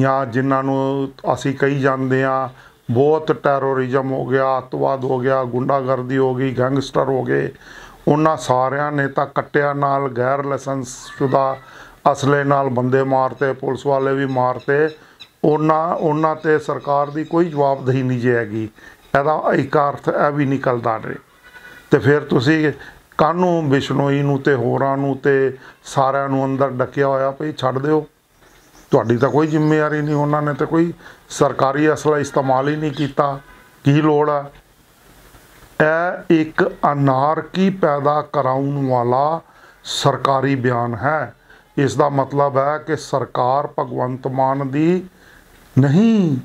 ਜਾਂ ਜਿਨ੍ਹਾਂ ਨੂੰ ਅਸੀਂ ਕਹੀ ਜਾਂਦੇ ਆ ਬਹੁਤ ਟੈਰੋਰਿਜ਼ਮ ਹੋ ਗਿਆ, ਅੱਤਵਾਦ ਹੋ ਗਿਆ, ਗੁੰਡਾਗਰਦੀ ਹੋ ਗਈ, ਗੈਂਗਸਟਰ ਹੋ ਗਏ, ਉਹਨਾਂ ਸਾਰਿਆਂ ਨੇ ਤਾਂ ਕੱਟਿਆਂ ਨਾਲ ਗੈਰ ਲਾਇਸੈਂਸਸ਼ੁਦਾ ਅਸਲੇ ਨਾਲ ਬੰਦੇ ਮਾਰਤੇ, ਪੁਲਿਸ ਵਾਲੇ ਵੀ ਮਾਰਤੇ। ਉਹਨਾਂ ਉਹਨਾਂ ਤੇ ਸਰਕਾਰ ਦੀ ਕੋਈ ਜਵਾਬਦੇਹੀ ਨਹੀਂ ਜੇ ਹੈਗੀ। ਇਹਦਾ ਇੱਕ ਅਰਥ ਇਹ ਵੀ ਨਿਕਲਦਾ ਰਹੇ ਤੇ ਫਿਰ ਤੁਸੀਂ ਕਾਹਨੂੰ ਬਿਸ਼ਨੋਈ ਨੂੰ ਤੇ ਹੋਰਾਂ ਨੂੰ ਤੇ ਸਾਰਿਆਂ ਨੂੰ ਅੰਦਰ ਡੱਕਿਆ ਹੋਇਆ ਭਈ ਛੱਡ ਦਿਓ। ਤੁਹਾਡੀ ਤਾਂ ਕੋਈ ਜ਼ਿੰਮੇਵਾਰੀ ਨਹੀਂ, ਉਹਨਾਂ ਨੇ ਤਾਂ ਕੋਈ ਸਰਕਾਰੀ ਅਸਲਾ ਇਸਤੇਮਾਲ ਹੀ ਨਹੀਂ ਕੀਤਾ। ਕੀ ਲੋੜ ਆ? ਇਹ ਇੱਕ ਅਨਾਰਕੀ ਪੈਦਾ ਕਰਾਉਣ ਵਾਲਾ ਸਰਕਾਰੀ ਬਿਆਨ ਹੈ। ਇਸ ਦਾ ਮਤਲਬ ਹੈ ਕਿ ਸਰਕਾਰ ਭਗਵੰਤ ਮਾਨ ਦੀ ਨਹੀਂ,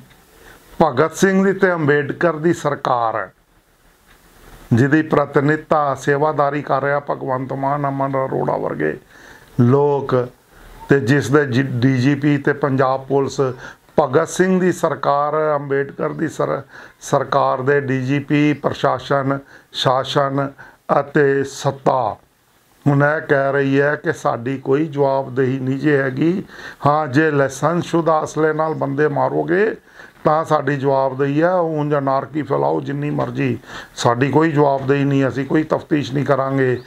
ਭਗਤ ਸਿੰਘ ਦੀ ਤੇ ਅੰਬੇਡਕਰ ਦੀ ਸਰਕਾਰ ਹੈ। ਜਿਹਦੀ ਪ੍ਰਤੀਨਿਧਤਾ, ਸੇਵਾਦਾਰੀ ਕਰ ਰਿਹਾ ਭਗਵੰਤ ਮਾਨ, ਅਮਨ ਅਰੋੜਾ ਵਰਗੇ ਲੋਕ ਤੇ ਜਿਸ ਦੇ ਡੀਜੀਪੀ ਤੇ ਪੰਜਾਬ ਪੁਲਿਸ ਭਗਤ ਸਿੰਘ ਦੀ ਸਰਕਾਰ ਅੰਬੇਡਕਰ ਦੀ ਸਰ, ਸਰਕਾਰ ਦੇ ਡੀਜੀਪੀ, ਪ੍ਰਸ਼ਾਸਨ, ਸ਼ਾਸਨ ਅਤੇ ਸੱਤਾ। ਹੁਣ ਇਹ ਕਹਿ ਰਹੀ ਹੈ ਕਿ ਸਾਡੀ ਕੋਈ ਜਵਾਬਦੇਹੀ ਨਹੀਂ ਜੇ ਹੈਗੀ। ਹਾਂ, ਜੇ ਲਾਇਸੈਂਸਸ਼ੁਦਾ ਅਸਲੇ ਨਾਲ ਬੰਦੇ ਮਾਰੋਗੇ, ਤਾਂ ਸਾਡੀ ਜਵਾਬਦੇਹੀ ਹੈ। ਉਂਝ ਅਨਾਰਕੀ ਫੈਲਾਓ ਜਿੰਨੀ ਮਰਜ਼ੀ। ਸਾਡੀ ਕੋਈ ਜਵਾਬਦੇਹੀ ਨਹੀਂ, ਅਸੀਂ ਕੋਈ ਤਫਤੀਸ਼ ਨਹੀਂ ਕਰਾਂਗੇ।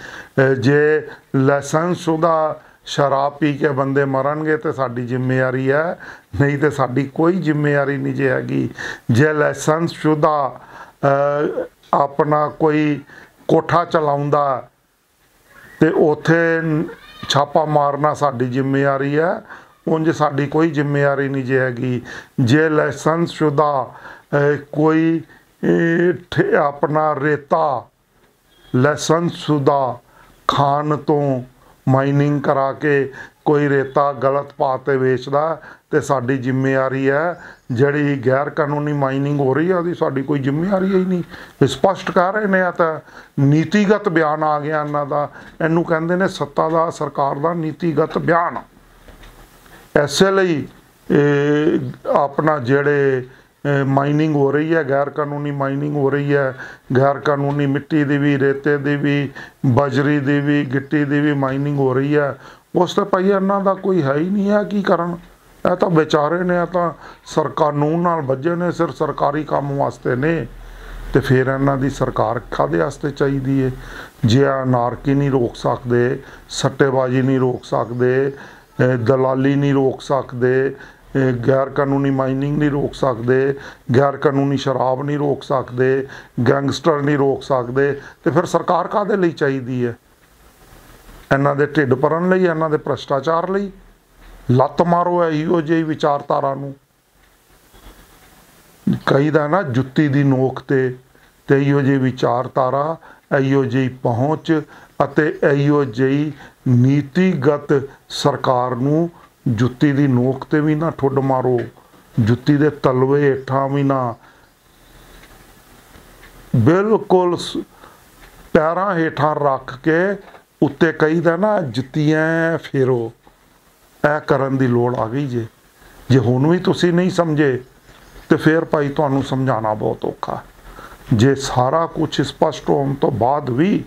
ਜੇ ਲਾਇਸੈਂਸਸ਼ੁਦਾ ਸ਼ਰਾਬ ਪੀ ਕੇ ਬੰਦੇ ਮਰਨਗੇ, ਤੇ ਸਾਡੀ ਜ਼ਿੰਮੇਵਾਰੀ ਹੈ। ਨਹੀਂ ਤੇ ਸਾਡੀ ਕੋਈ ਜ਼ਿੰਮੇਵਾਰੀ ਨਹੀਂ ਜੇ ਹੈਗੀ। ਜੇ ਲਾਇਸੈਂਸ ਸ਼ੁਦਾ ਆਪਣਾ ਕੋਈ ਕੋਠਾ ਚਲਾਉਂਦਾ ਤੇ ਉਥੇ ਛਾਪਾ ਮਾਰਨਾ ਸਾਡੀ ਜ਼ਿੰਮੇਵਾਰੀ ਹੈ। ਉਂਝ ਸਾਡੀ ਕੋਈ ਜ਼ਿੰਮੇਵਾਰੀ ਨਹੀਂ ਜੇ ਹੈਗੀ। ਜੇ ਲਾਇਸੈਂਸ ਸ਼ੁਦਾ ਕੋਈ ਠੇ- ਆਪਣਾ ਰੇਤਾ ਲਾਇਸੈਂਸ ਸ਼ੁਦਾ ਖਾਨ ਤੋਂ ਮਾਈਨਿੰਗ ਕਰਾ ਕੇ ਕੋਈ ਰੇਤਾ ਗਲਤ ਪਾ ਤੇ ਵੇਚਦਾ, ਤੇ ਸਾਡੀ ਜ਼ਿੰਮੇਵਾਰੀ ਹੈ ਜਿਹੜੀ ਗੈਰ ਕਾਨੂੰਨੀ ਮਾਈਨਿੰਗ ਹੋ ਰਹੀ ਹੈ ਉਹਦੀ ਸਾਡੀ ਕੋਈ ਜ਼ਿੰਮੇਵਾਰੀ ਹੀ ਨਹੀਂ। ਇਹ ਸਪਸ਼ਟ ਕਰ ਰਹੇ ਨੇ ਆ ਤਾਂ ਨੀਤੀਗਤ ਬਿਆਨ ਆ ਗਿਆ ਇਹਨਾਂ ਦਾ। ਇਹਨੂੰ ਕਹਿੰਦੇ ਨੇ ਸੱਤਾ ਦਾ, ਸਰਕਾਰ ਦਾ ਨੀਤੀਗਤ ਬਿਆਨ। ਐਸੇ ਲਈ ਆਪਣਾ ਜਿਹੜੇ ਮਾਈਨਿੰਗ ਹੋ ਰਹੀ ਹੈ ਗੈਰ ਕਾਨੂੰਨੀ ਮਾਈਨਿੰਗ ਹੋ ਰਹੀ ਹੈ ਗੈਰ ਕਾਨੂੰਨੀ ਮਿੱਟੀ ਦੀ ਵੀ, ਰੇਤੇ ਦੀ ਵੀ, ਬਜਰੀ ਦੀ ਵੀ, ਗਿੱਟੀ ਦੀ ਵੀ ਮਾਈਨਿੰਗ ਹੋ ਰਹੀ ਹੈ ਉਸ ਤੇ ਭਾਈ ਇਹਨਾਂ ਦਾ ਕੋਈ ਹੈ ਹੀ ਨਹੀਂ ਹੈ ਕੀ ਕਰਨ? ਇਹ ਤਾਂ ਵਿਚਾਰੇ ਨੇ, ਇਹ ਤਾਂ ਸਰ ਕਾਨੂੰਨ ਨਾਲ ਵੱਜੇ ਨੇ ਸਿਰ ਸਰਕਾਰੀ ਕੰਮ ਵਾਸਤੇ ਨੇ। ਤੇ ਫਿਰ ਇਹਨਾਂ ਦੀ ਸਰਕਾਰ ਕਾਹਦੇ ਵਾਸਤੇ ਚਾਹੀਦੀ ਹੈ ਜੇ ਅਨਾਰਕੀ ਨਹੀਂ ਰੋਕ ਸਕਦੇ, ਸੱਟੇਬਾਜ਼ੀ ਨਹੀਂ ਰੋਕ ਸਕਦੇ ਦਲਾਲੀ ਨਹੀਂ ਰੋਕ ਸਕਦੇ ਗੈਰ ਕਾਨੂੰਨੀ ਮਾਈਨਿੰਗ ਨਹੀਂ ਰੋਕ ਸਕਦੇ, ਗੈਰ ਕਾਨੂੰਨੀ ਸ਼ਰਾਬ ਨਹੀਂ ਰੋਕ ਸਕਦੇ, ਗੈਂਗਸਟਰ ਨਹੀਂ ਰੋਕ ਸਕਦੇ, ਤੇ ਫਿਰ ਸਰਕਾਰ ਕਾਹਦੇ ਲਈ ਚਾਹੀਦੀ ਹੈ ਇਹਨਾਂ ਦੇ ਢਿੱਡ ਭਰਨ ਲਈ, ਇਹਨਾਂ ਦੇ ਭ੍ਰਸ਼ਟਾਚਾਰ ਲਈ? ਲੱਤ ਮਾਰੋ ਇਹੋ ਜਿਹੀ ਵਿਚਾਰਧਾਰਾ ਨੂੰ। ਕਹੀਦਾ ਨਾ, ਜੁੱਤੀ ਦੀ ਨੋਕ ਤੇ ਤੇ ਇਹੋ ਜਿਹੀ ਵਿਚਾਰਧਾਰਾ, ਇਹੋ ਜਿਹੀ ਪਹੁੰਚ ਅਤੇ ਇਹੋ ਜਿਹੀ ਨੀਤੀਗਤ ਸਰਕਾਰ ਨੂੰ ਜੁੱਤੀ ਦੀ ਨੋਕ ਤੇ ਵੀ ਨਾ ਠੁੱਡ ਮਾਰੋ, ਜੁੱਤੀ ਦੇ ਤਲਵੇ ਹੇਠਾਂ ਵੀ ਨਾ। ਬਿਲਕੁਲ ਪੈਰਾਂ ਹੇਠਾਂ ਰੱਖ ਕੇ ਉੱਤੇ ਕਹੀਦਾ ਨਾ, ਜੁੱਤੀਆਂ ਫੇਰੋ। ਇਹ ਕਰਨ ਦੀ ਲੋੜ ਆ ਗਈ ਜੇ। ਜੇ ਹੁਣ ਵੀ ਤੁਸੀਂ ਨਹੀਂ ਸਮਝੇ, ਤੇ ਫਿਰ ਭਾਈ ਤੁਹਾਨੂੰ ਸਮਝਾਉਣਾ ਬਹੁਤ ਔਖਾ। ਜੇ ਸਾਰਾ ਕੁਝ ਸਪਸ਼ਟ ਹੋਣ ਤੋਂ ਬਾਅਦ ਵੀ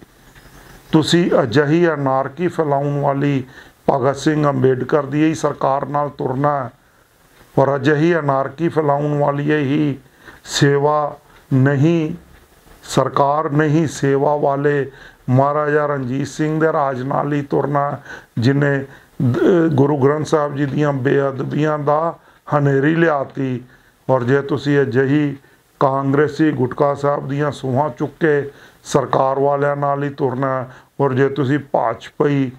ਤੁਸੀਂ ਅਜਿਹੀ ਅਨਾਰਕੀ ਫੈਲਾਉਣ ਵਾਲੀ ਭਗਤ ਸਿੰਘ ਅੰਬੇਡਕਰ ਦੀ ਹੀ ਸਰਕਾਰ ਨਾਲ ਤੁਰਨਾ ਹੈ, ਔਰ ਅਜਿਹੀ ਅਨਾਰਕੀ ਫੈਲਾਉਣ ਵਾਲੀ ਹੀ ਸੇਵਾ ਨਹੀਂ, ਸਰਕਾਰ ਨਹੀਂ, ਸੇਵਾ ਵਾਲੇ ਮਹਾਰਾਜਾ ਰਣਜੀਤ ਸਿੰਘ ਦੇ ਰਾਜ ਨਾਲ ਹੀ ਤੁਰਨਾ, ਜਿਨੇ ਗੁਰੂ ਗ੍ਰੰਥ ਸਾਹਿਬ ਜੀ ਦੀਆਂ ਬੇਅਦਬੀਆਂ ਦਾ ਹਨੇਰੀ ਲਿਆਤੀ ਔਰ ਜੇ ਤੁਸੀਂ ਅਜਿਹੀ ਕਾਂਗਰਸੀ ਗੁਟਕਾ ਸਾਹਿਬ ਦੀਆਂ ਸੂਹਾਂ ਚੁੱਕ ਕੇ ਸਰਕਾਰ ਵਾਲਿਆਂ ਨਾਲ ਹੀ ਤੁਰਨਾ ਔਰ ਜੇ ਤੁਸੀਂ ਭਾਜਪਈ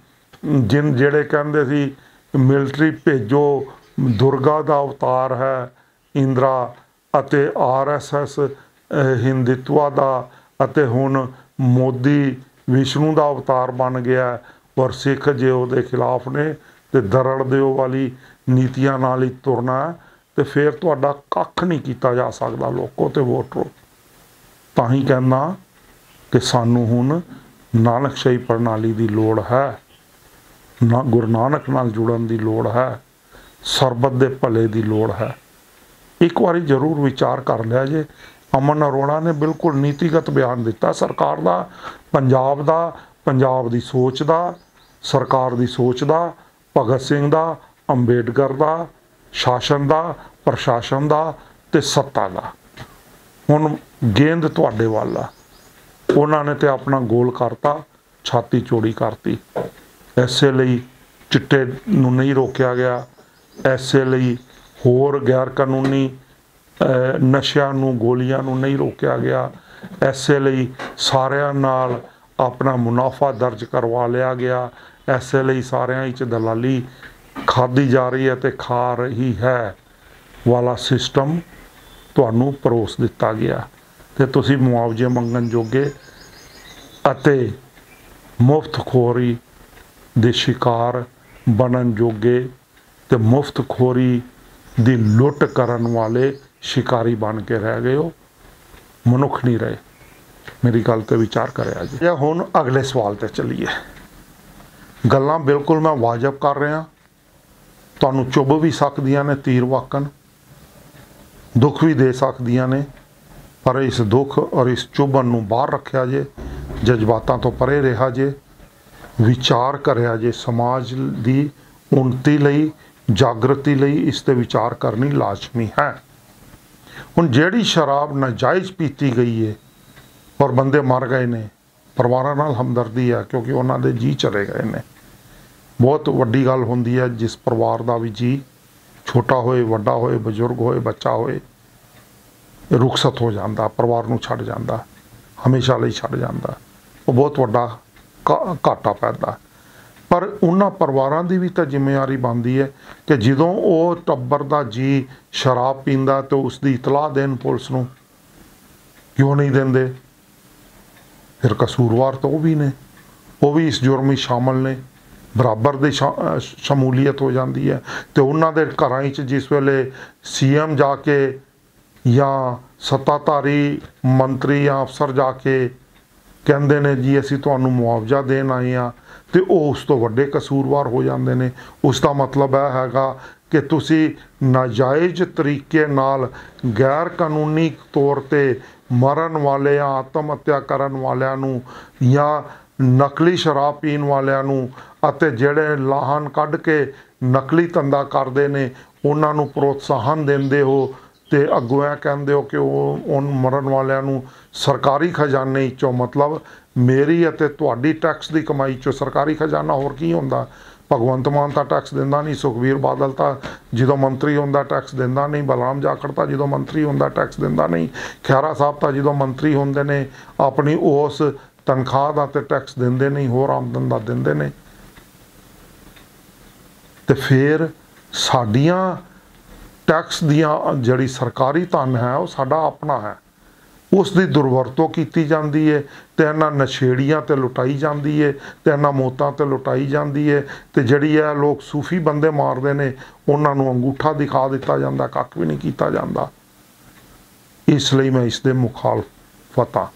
ਜਿਨ ਜਿਹੜੇ ਕਹਿੰਦੇ ਸੀ ਮਿਲਟਰੀ ਭੇਜੋ, ਦੁਰਗਾ ਦਾ ਅਵਤਾਰ ਹੈ, ਇੰਦਰਾ ਅਤੇ ਆਰਐਸਐਸ ਹਿੰਦੂਤਵਾ ਦਾ ਅਤੇ ਹੁਣ ਮੋਦੀ, ਵਿਸ਼ਨੂੰ ਦਾ ਅਵਤਾਰ ਬਣ ਗਿਆ ਪਰ ਸਿੱਖ ਜੇ ਉਹਦੇ ਖਿਲਾਫ ਨੇ ਤੇ ਦਰੜ ਦਿਓ ਵਾਲੀ ਨੀਤੀਆਂ ਨਾਲ ਹੀ ਤੁਰਨਾ ਹੈ ਤੇ ਫਿਰ ਤੁਹਾਡਾ ਕੱਖ ਨਹੀਂ ਕੀਤਾ ਜਾ ਸਕਦਾ ਲੋਕੋ ਤੇ ਵੋਟਰੋ। ਤਾਂ ਹੀ ਕਹਿੰਦਾ ਕਿ ਸਾਨੂੰ ਹੁਣ ਨਾਨਕਸ਼ਾਹੀ ਪ੍ਰਣਾਲੀ ਦੀ ਲੋੜ ਹੈ। ਨਾ ਗੁਰੂ ਨਾਨਕ ਨਾਲ ਜੁੜਨ ਦੀ ਲੋੜ ਹੈ। ਸਰਬਤ ਦੇ ਭਲੇ ਦੀ ਲੋੜ ਹੈ। ਇੱਕ ਵਾਰੀ ਜ਼ਰੂਰ ਵਿਚਾਰ ਕਰ ਲਿਆ ਜੇ। ਅਮਨ ਅਰੋੜਾ ਨੇ ਬਿਲਕੁਲ ਨੀਤੀਗਤ ਬਿਆਨ ਦਿੱਤਾ ਸਰਕਾਰ ਦਾ, ਪੰਜਾਬ ਦਾ, ਪੰਜਾਬ ਦੀ ਸੋਚ ਦਾ ਸਰਕਾਰ ਦੀ ਸੋਚ ਦਾ, ਭਗਤ ਸਿੰਘ ਦਾ, ਅੰਬੇਡਕਰ ਦਾ, ਸ਼ਾਸਨ ਦਾ, ਪ੍ਰਸ਼ਾਸਨ ਦਾ ਤੇ ਸੱਤਾ ਦਾ। ਹੁਣ ਗੇਂਦ ਤੁਹਾਡੇ ਵੱਲ ਆ। ਉਹਨਾਂ ਨੇ ਤੇ ਆਪਣਾ ਗੋਲ ਕਰਤਾ, ਛਾਤੀ ਚੋੜੀ ਕਰਤੀ। ਐਸੇ ਲਈ ਚਿੱਟੇ ਨੂੰ ਨਹੀਂ ਰੋਕਿਆ ਗਿਆ। ਐਸੇ ਲਈ ਹੋਰ ਗੈਰ ਕਾਨੂੰਨੀ ਨਸ਼ਿਆਂ ਨੂੰ, ਗੋਲੀਆਂ ਨੂੰ ਨਹੀਂ ਰੋਕਿਆ ਗਿਆ। ਐਸੇ ਲਈ ਸਾਰਿਆਂ ਨਾਲ ਆਪਣਾ ਮੁਨਾਫਾ ਦਰਜ ਕਰਵਾ ਲਿਆ ਗਿਆ। ਐਸੇ ਲਈ ਸਾਰਿਆਂ ਵਿੱਚ ਦਲਾਲੀ ਖਾਦੀ ਜਾ ਰਹੀ ਹੈ ਤੇ ਖਾ ਰਹੀ ਹੈ। ਵਾਲਾ ਸਿਸਟਮ ਤੁਹਾਨੂੰ ਪਰੋਸ ਦਿੱਤਾ ਗਿਆ। ਤੇ ਤੁਸੀਂ ਮੁਆਵਜ਼ੇ ਮੰਗਣ ਜੋਗੇ ਅਤੇ ਮੁਫਤਖੋਰੀ ਦੇ ਸ਼ਿਕਾਰ ਬਣਨ ਜੋਗੇ ਤੇ ਮੁਫਤਖੋਰੀ ਦੀ ਲੁੱਟ ਕਰਨ ਵਾਲੇ ਸ਼ਿਕਾਰੀ ਬਣ ਕੇ ਰਹਿ ਗਏ ਹੋ। ਮਨੁੱਖ ਨਹੀਂ ਰਹੇ। ਮੇਰੀ ਗੱਲ ਤੇ ਵਿਚਾਰ ਕਰਿਆ ਜੀ। ਜਾਂ ਹੁਣ ਅਗਲੇ ਸਵਾਲ ਤੇ ਚੱਲੀਏ। ਗੱਲਾਂ ਬਿਲਕੁਲ ਮੈਂ ਵਾਜਬ ਕਰ ਰਿਹਾ। ਤੁਹਾਨੂੰ ਚੁੱਭ ਵੀ ਸਕਦੀਆਂ ਨੇ ਤੀਰ ਵਾਕਨ ਦੁੱਖ ਵੀ ਦੇ ਸਕਦੀਆਂ ਨੇ, ਪਰ ਇਸ ਦੁੱਖ ਔਰ ਇਸ ਚੁੱਭਣ ਨੂੰ ਬਾਹਰ ਰੱਖਿਆ ਜੇ, ਜਜ਼ਬਾਤਾਂ ਤੋਂ ਪਰੇ ਰਿਹਾ ਜੇ, ਵਿਚਾਰ ਕਰਿਆ ਜੇ ਸਮਾਜ ਦੀ ਉન્નਤੀ ਲਈ, ਜਾਗਰਤੀ ਲਈ ਇਸ ਤੇ ਵਿਚਾਰ ਕਰਨੀ ਲਾਜ਼ਮੀ ਹੈ। ਹੁਣ ਜਿਹੜੀ ਸ਼ਰਾਬ ਨਾਜਾਇਜ਼ ਪੀਤੀ ਗਈ ਹੈ ਔਰ ਬੰਦੇ ਮਰ ਗਏ ਨੇ, ਪਰਿਵਾਰਾਂ ਨਾਲ ਹਮਦਰਦੀ ਹੈ ਕਿਉਂਕਿ ਉਹਨਾਂ ਦੇ ਜੀ ਚਲੇ ਗਏ ਨੇ। ਬਹੁਤ ਵੱਡੀ ਗੱਲ ਹੁੰਦੀ ਹੈ, ਜਿਸ ਪਰਿਵਾਰ ਦਾ ਵੀ ਜੀ ਛੋਟਾ ਹੋਏ, ਵੱਡਾ ਹੋਏ, ਬਜ਼ੁਰਗ ਹੋਏ, ਬੱਚਾ ਹੋਏ, ਰੁਖਸਤ ਹੋ ਜਾਂਦਾ, ਪਰਿਵਾਰ ਨੂੰ ਛੱਡ ਜਾਂਦਾ, ਹਮੇਸ਼ਾ ਲਈ ਛੱਡ ਜਾਂਦਾ। ਉਹ ਬਹੁਤ ਵੱਡਾ ਘਾ- ਘਾਟਾ ਪੈਂਦਾ। ਪਰ ਉਹਨਾਂ ਪਰਿਵਾਰਾਂ ਦੀ ਵੀ ਤਾਂ ਜ਼ਿੰਮੇਵਾਰੀ ਬਣਦੀ ਹੈ ਕਿ ਜਦੋਂ ਉਹ ਟੱਬਰ ਦਾ ਜੀ ਸ਼ਰਾਬ ਪੀਂਦਾ ਤੇ ਉਸ ਦੀ ਇਤਲਾਹ ਦੇਣ ਪੁਲਿਸ ਨੂੰ ਕਿਉਂ ਨਹੀਂ ਦਿੰਦੇ? ਫਿਰ ਕਸੂਰਵਾਰ ਤਾਂ ਉਹ ਵੀ ਨੇ। ਉਹ ਵੀ ਇਸ ਜੁਰਮ ਵਿੱਚ ਸ਼ਾਮਲ ਨੇ। ਬਰਾਬਰ ਦੀ ਸ਼ਾ- ਸ਼ਮੂਲੀਅਤ ਹੋ ਜਾਂਦੀ ਹੈ ਤੇ ਉਹਨਾਂ ਦੇ ਘਰਾਂ ਵਿੱਚ ਜਿਸ ਵੇਲੇ ਸੀਐਮ ਜਾ ਕੇ ਜਾਂ ਸੱਤਾਧਾਰੀ ਮੰਤਰੀ ਜਾਂ ਅਫਸਰ ਜਾ ਕੇ ਕਹਿੰਦੇ ਨੇ, ਜੀ, ਅਸੀਂ ਤੁਹਾਨੂੰ ਮੁਆਵਜ਼ਾ ਦੇਣ ਆਏ ਆ ਤੇ ਉਹ ਉਸ ਤੋਂ ਵੱਡੇ ਕਸੂਰਵਾਰ ਹੋ ਜਾਂਦੇ ਨੇ। ਉਸ ਦਾ ਮਤਲਬ ਇਹ ਹੈਗਾ ਕਿ ਤੁਸੀਂ ਨਾਜਾਇਜ਼ ਤਰੀਕੇ ਨਾਲ ਗੈਰ ਕਾਨੂੰਨੀ ਤੌਰ ਤੇ ਮਰਨ ਵਾਲੇ ਜਾਂ ਆਤਮ ਹੱਤਿਆ ਕਰਨ ਵਾਲਿਆਂ ਨੂੰ ਜਾਂ ਨਕਲੀ ਸ਼ਰਾਬ ਪੀਣ ਵਾਲਿਆਂ ਨੂੰ ਅਤੇ ਜਿਹੜੇ ਲਾਹਨ ਕੱਢ ਕੇ ਨਕਲੀ ਧੰਦਾ ਕਰਦੇ ਨੇ, ਉਹਨਾਂ ਨੂੰ ਪ੍ਰੋਤਸਾਹਨ ਦਿੰਦੇ ਹੋ ਤੇ ਅੱਗੋਂ ਇਹ ਕਹਿੰਦੇ ਹੋ ਕਿ ਉਹ ਉਨ ਮਰਨ ਵਾਲਿਆਂ ਨੂੰ ਸਰਕਾਰੀ ਖਜ਼ਾਨੇ ਚੋਂ ਮਤਲਬ ਮੇਰੀ ਅਤੇ ਤੁਹਾਡੀ ਟੈਕਸ ਦੀ ਕਮਾਈ ਚੋਂ ਸਰਕਾਰੀ ਖਜ਼ਾਨਾ ਹੋਰ ਕੀ ਹੁੰਦਾ? ਭਗਵੰਤ ਮਾਨ ਤਾਂ ਟੈਕਸ ਦਿੰਦਾ ਨਹੀਂ, ਸੁਖਵੀਰ ਬਾਦਲ ਤਾਂ ਜਦੋਂ ਮੰਤਰੀ ਹੁੰਦਾ ਟੈਕਸ ਦਿੰਦਾ ਨਹੀਂ, ਬਲਰਾਮ ਜਾਖੜ ਤਾਂ ਜਦੋਂ ਮੰਤਰੀ ਹੁੰਦਾ ਟੈਕਸ ਦਿੰਦਾ ਨਹੀਂ, ਖਹਿਰਾ ਸਾਹਿਬ ਤਾਂ ਜਦੋਂ ਮੰਤਰੀ ਹੁੰਦੇ ਨੇ, ਆਪਣੀ ਉਸ ਤਨਖਾਹ ਦਾ ਤੇ ਟੈਕਸ ਦਿੰਦੇ ਨਹੀਂ, ਹੋਰ ਆਮਦਨ ਦਾ ਦਿੰਦੇ ਨੇ। ਤੇ ਫਿਰ ਸਾਡੀਆਂ ਟੈਕਸ ਦੀਆਂ ਜਿਹੜੀ ਸਰਕਾਰੀ ਧਨ ਹੈ, ਉਹ ਸਾਡਾ ਆਪਣਾ ਹੈ। ਉਸ ਦੀ ਦੁਰਵਰਤੋਂ ਕੀਤੀ ਜਾਂਦੀ ਹੈ ਤੇ ਇਹਨਾਂ ਨਸ਼ੇੜੀਆਂ ਤੇ ਲੁਟਾਈ ਜਾਂਦੀ ਹੈ ਤੇ ਇਹਨਾਂ ਮੌਤਾਂ ਤੇ ਲੁਟਾਈ ਜਾਂਦੀ ਹੈ ਤੇ ਜਿਹੜੀ ਇਹ ਲੋਕ ਸੂਫੀ ਬੰਦੇ ਮਾਰਦੇ ਨੇ, ਉਹਨਾਂ ਨੂੰ ਅੰਗੂਠਾ ਦਿਖਾ ਦਿੱਤਾ ਜਾਂਦਾ, ਕੱਖ ਵੀ ਨਹੀਂ ਕੀਤਾ ਜਾਂਦਾ। ਇਸ ਲਈ ਮੈਂ ਇਸ ਦੇ ਮੁਖਾਲਫਤ ਹਾਂ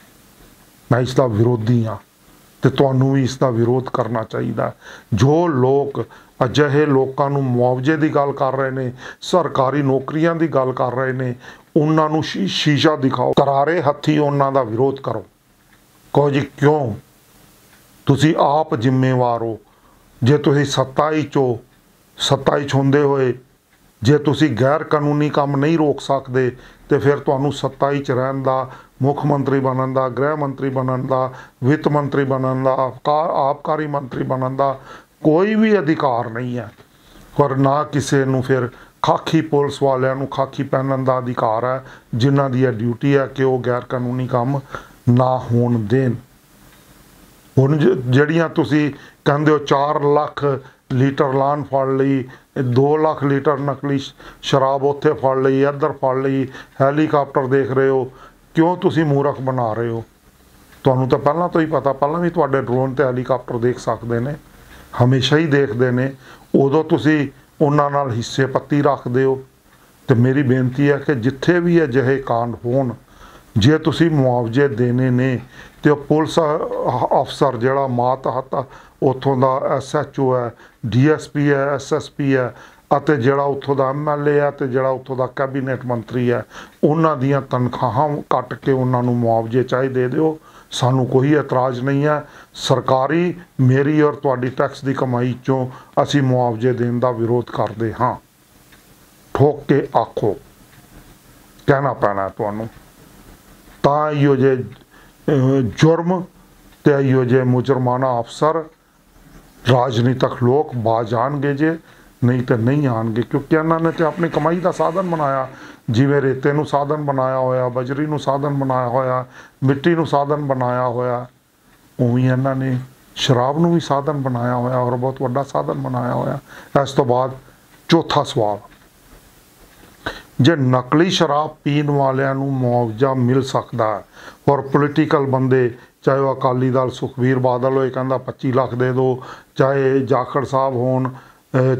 ਮੈਂ ਇਸ ਦਾ ਵਿਰੋਧੀ ਹਾਂ ਤੇ ਤੁਹਾਨੂੰ ਵੀ ਇਸ ਦਾ ਵਿਰੋਧ ਕਰਨਾ ਚਾਹੀਦਾ ਜੋ ਲੋਕ ਅਜਿਹੇ ਲੋਕਾਂ ਨੂੰ ਮੁਆਵਜ਼ੇ ਦੀ ਗੱਲ ਕਰ ਰਹੇ ਨੇ, ਸਰਕਾਰੀ ਨੌਕਰੀਆਂ ਦੀ ਗੱਲ ਕਰ ਰਹੇ ਨੇ, ਉਹਨਾਂ ਨੂੰ ਸ਼ੀ- ਸ਼ੀਸ਼ਾ ਦਿਖਾਓ। ਕਰਾਰੇ ਹੱਥੀ ਉਹਨਾਂ ਦਾ ਵਿਰੋਧ ਕਰੋ। ਕਹੋ ਜੀ, ਕਿਉਂ? ਤੁਸੀਂ ਆਪ ਜ਼ਿੰਮੇਵਾਰ ਹੋ। ਜੇ ਤੁਸੀਂ ਸੱਤਾ ਹੀ ਚੋ ਸੱਤਾ ਹੀ ਹੁੰਦੇ ਹੋਏ, ਜੇ ਤੁਸੀਂ ਗੈਰ ਕਾਨੂੰਨੀ ਕੰਮ ਨਹੀਂ ਰੋਕ ਸਕਦੇ, ਤੇ ਫਿਰ ਤੁਹਾਨੂੰ ਸੱਤਾ ਹੀ ਚ ਰਹਿਣ ਦਾ ਮੁੱਖ ਮੰਤਰੀ ਬਣਨ ਦਾ, ਗ੍ਰਹਿ ਮੰਤਰੀ ਬਣਨ ਦਾ, ਵਿੱਤ ਮੰਤਰੀ ਬਣਨ ਦਾ, ਆਪਕਾ- ਆਬਕਾਰੀ ਮੰਤਰੀ ਬਣਨ ਦਾ ਕੋਈ ਵੀ ਅਧਿਕਾਰ ਨਹੀਂ ਹੈ। ਪਰ ਨਾ ਕਿਸੇ ਨੂੰ ਫਿਰ ਖਾਕੀ ਪੁਲਿਸ ਵਾਲਿਆਂ ਨੂੰ ਖਾਕੀ ਪਹਿਨਣ ਦਾ ਅਧਿਕਾਰ ਹੈ, ਜਿਨ੍ਹਾਂ ਦੀ ਇਹ ਡਿਊਟੀ ਹੈ ਕਿ ਉਹ ਗੈਰ ਕਾਨੂੰਨੀ ਕੰਮ ਨਾ ਹੋਣ ਦੇਣ। ਹੁਣ ਜ- ਜਿਹੜੀਆਂ ਤੁਸੀਂ ਕਹਿੰਦੇ ਹੋ 4 ਲੱਖ ਲੀਟਰ ਲਾਨ ਫੜ ਲਈ 2 ਲੱਖ ਲੀਟਰ ਨਕਲੀ ਸ਼ਰਾਬ ਉੱਥੇ ਫੜ ਲਈ, ਇੱਧਰ ਫੜ ਲਈ, ਹੈਲੀਕਾਪਟਰ ਦੇਖ ਰਹੇ ਹੋ ਕਿਉਂ ਤੁਸੀਂ ਮੂਰਖ ਬਣਾ ਰਹੇ ਹੋ? ਤੁਹਾਨੂੰ ਤਾਂ ਪਹਿਲਾਂ ਤੋਂ ਹੀ ਪਤਾ, ਪਹਿਲਾਂ ਵੀ ਤੁਹਾਡੇ ਡਰੋਨ ਤੇ ਹੈਲੀਕਾਪਟਰ ਦੇਖ ਸਕਦੇ ਨੇ, ਹਮੇਸ਼ਾ ਹੀ ਦੇਖਦੇ ਨੇ। ਉਦੋਂ ਤੁਸੀਂ ਉਹਨਾਂ ਨਾਲ ਹਿੱਸੇ ਪੱਤੀ ਰੱਖਦੇ ਹੋ। ਤੇ ਮੇਰੀ ਬੇਨਤੀ ਹੈ ਕਿ ਜਿੱਥੇ ਵੀ ਅਜਿਹੇ ਕਾਂਡ ਹੋਣ, ਜੇ ਤੁਸੀਂ ਮੁਆਵਜ਼ੇ ਦੇਣੇ ਨੇ, ਤੇ ਉਹ ਪੁਲਿਸ ਅਫਸਰ ਜਿਹੜਾ ਮਾਤ ਮਾਤਹਤ ਉੱਥੋਂ ਦਾ ਐਸਐਚਓ ਹੈ ਡੀਐਸਪੀ ਹੈ ਐਸਐਸਪੀ ਹੈ ਅਤੇ ਜਿਹੜਾ ਉੱਥੋਂ ਦਾ ਐਮਐਲਏ ਹੈ ਤੇ ਜਿਹੜਾ ਉੱਥੋਂ ਦਾ ਕੈਬਨਿਟ ਮੰਤਰੀ ਹੈ ਉਹਨਾਂ ਦੀਆਂ ਤਨਖਾਹਾਂ ਕੱਟ ਕੇ ਉਹਨਾਂ ਨੂੰ ਮੁਆਵਜ਼ੇ ਚਾਹੀਦੇ ਦਿਓ। ਸਾਨੂੰ ਕੋਈ ਇਤਰਾਜ਼ ਨਹੀਂ ਹੈ ਸਰਕਾਰੀ ਮੇਰੀ ਔਰ ਤੁਹਾਡੀ ਟੈਕਸ ਦੀ ਕਮਾਈ ਚੋਂ ਅਸੀਂ ਮੁਆਵਜ਼ੇ ਦੇਣ ਦਾ ਵਿਰੋਧ ਕਰਦੇ ਹਾਂ। ਠੋਕ ਕੇ ਆਖੋ। ਕਹਿਣਾ ਪੈਣਾ ਤੁਹਾਨੂੰ। ਤਾਂ ਇਹੋ ਜੇ ਜੁਰਮ ਤੇ ਇਹੋ ਜੇ ਮੁਜਰਮਾਨਾ ਅਫਸਰ, ਰਾਜਨੀਤਿਕ ਲੋਕ ਬਾਜ ਆਣਗੇ ਜੇ। ਨਹੀਂ ਤਾਂ ਨਹੀਂ ਆਣਗੇ, ਕਿਉਂਕਿ ਇਹਨਾਂ ਨੇ ਤੇ ਆਪਣੀ ਕਮਾਈ ਦਾ ਸਾਧਨ ਬਣਾਇਆ। ਜਿਵੇਂ ਰੇਤੇ ਨੂੰ ਸਾਧਨ ਬਣਾਇਆ ਹੋਇਆ, ਬਜਰੀ ਨੂੰ ਸਾਧਨ ਬਣਾਇਆ ਹੋਇਆ, ਮਿੱਟੀ ਨੂੰ ਸਾਧਨ ਬਣਾਇਆ ਹੋਇਆ, ਉਵੇਂ ਇਹਨਾਂ ਨੇ ਸ਼ਰਾਬ ਨੂੰ ਵੀ ਸਾਧਨ ਬਣਾਇਆ ਹੋਇਆ ਔਰ ਬਹੁਤ ਵੱਡਾ ਸਾਧਨ ਬਣਾਇਆ ਹੋਇਆ। ਇਸ ਤੋਂ ਬਾਅਦ ਚੌਥਾ ਸਵਾਲ, ਜੇ ਨਕਲੀ ਸ਼ਰਾਬ ਪੀਣ ਵਾਲਿਆਂ ਨੂੰ ਮੁਆਵਜ਼ਾ ਮਿਲ ਸਕਦਾ ਔਰ ਪੋਲੀਟੀਕਲ ਬੰਦੇ, ਚਾਹੇ ਉਹ ਅਕਾਲੀ ਦਲ, ਸੁਖਬੀਰ ਬਾਦਲ ਹੋਏ, ਕਹਿੰਦਾ 25 ਲੱਖ ਦੇ ਦਿਓ ਚਾਹੇ ਜਾਖੜ ਸਾਹਿਬ ਹੋਣ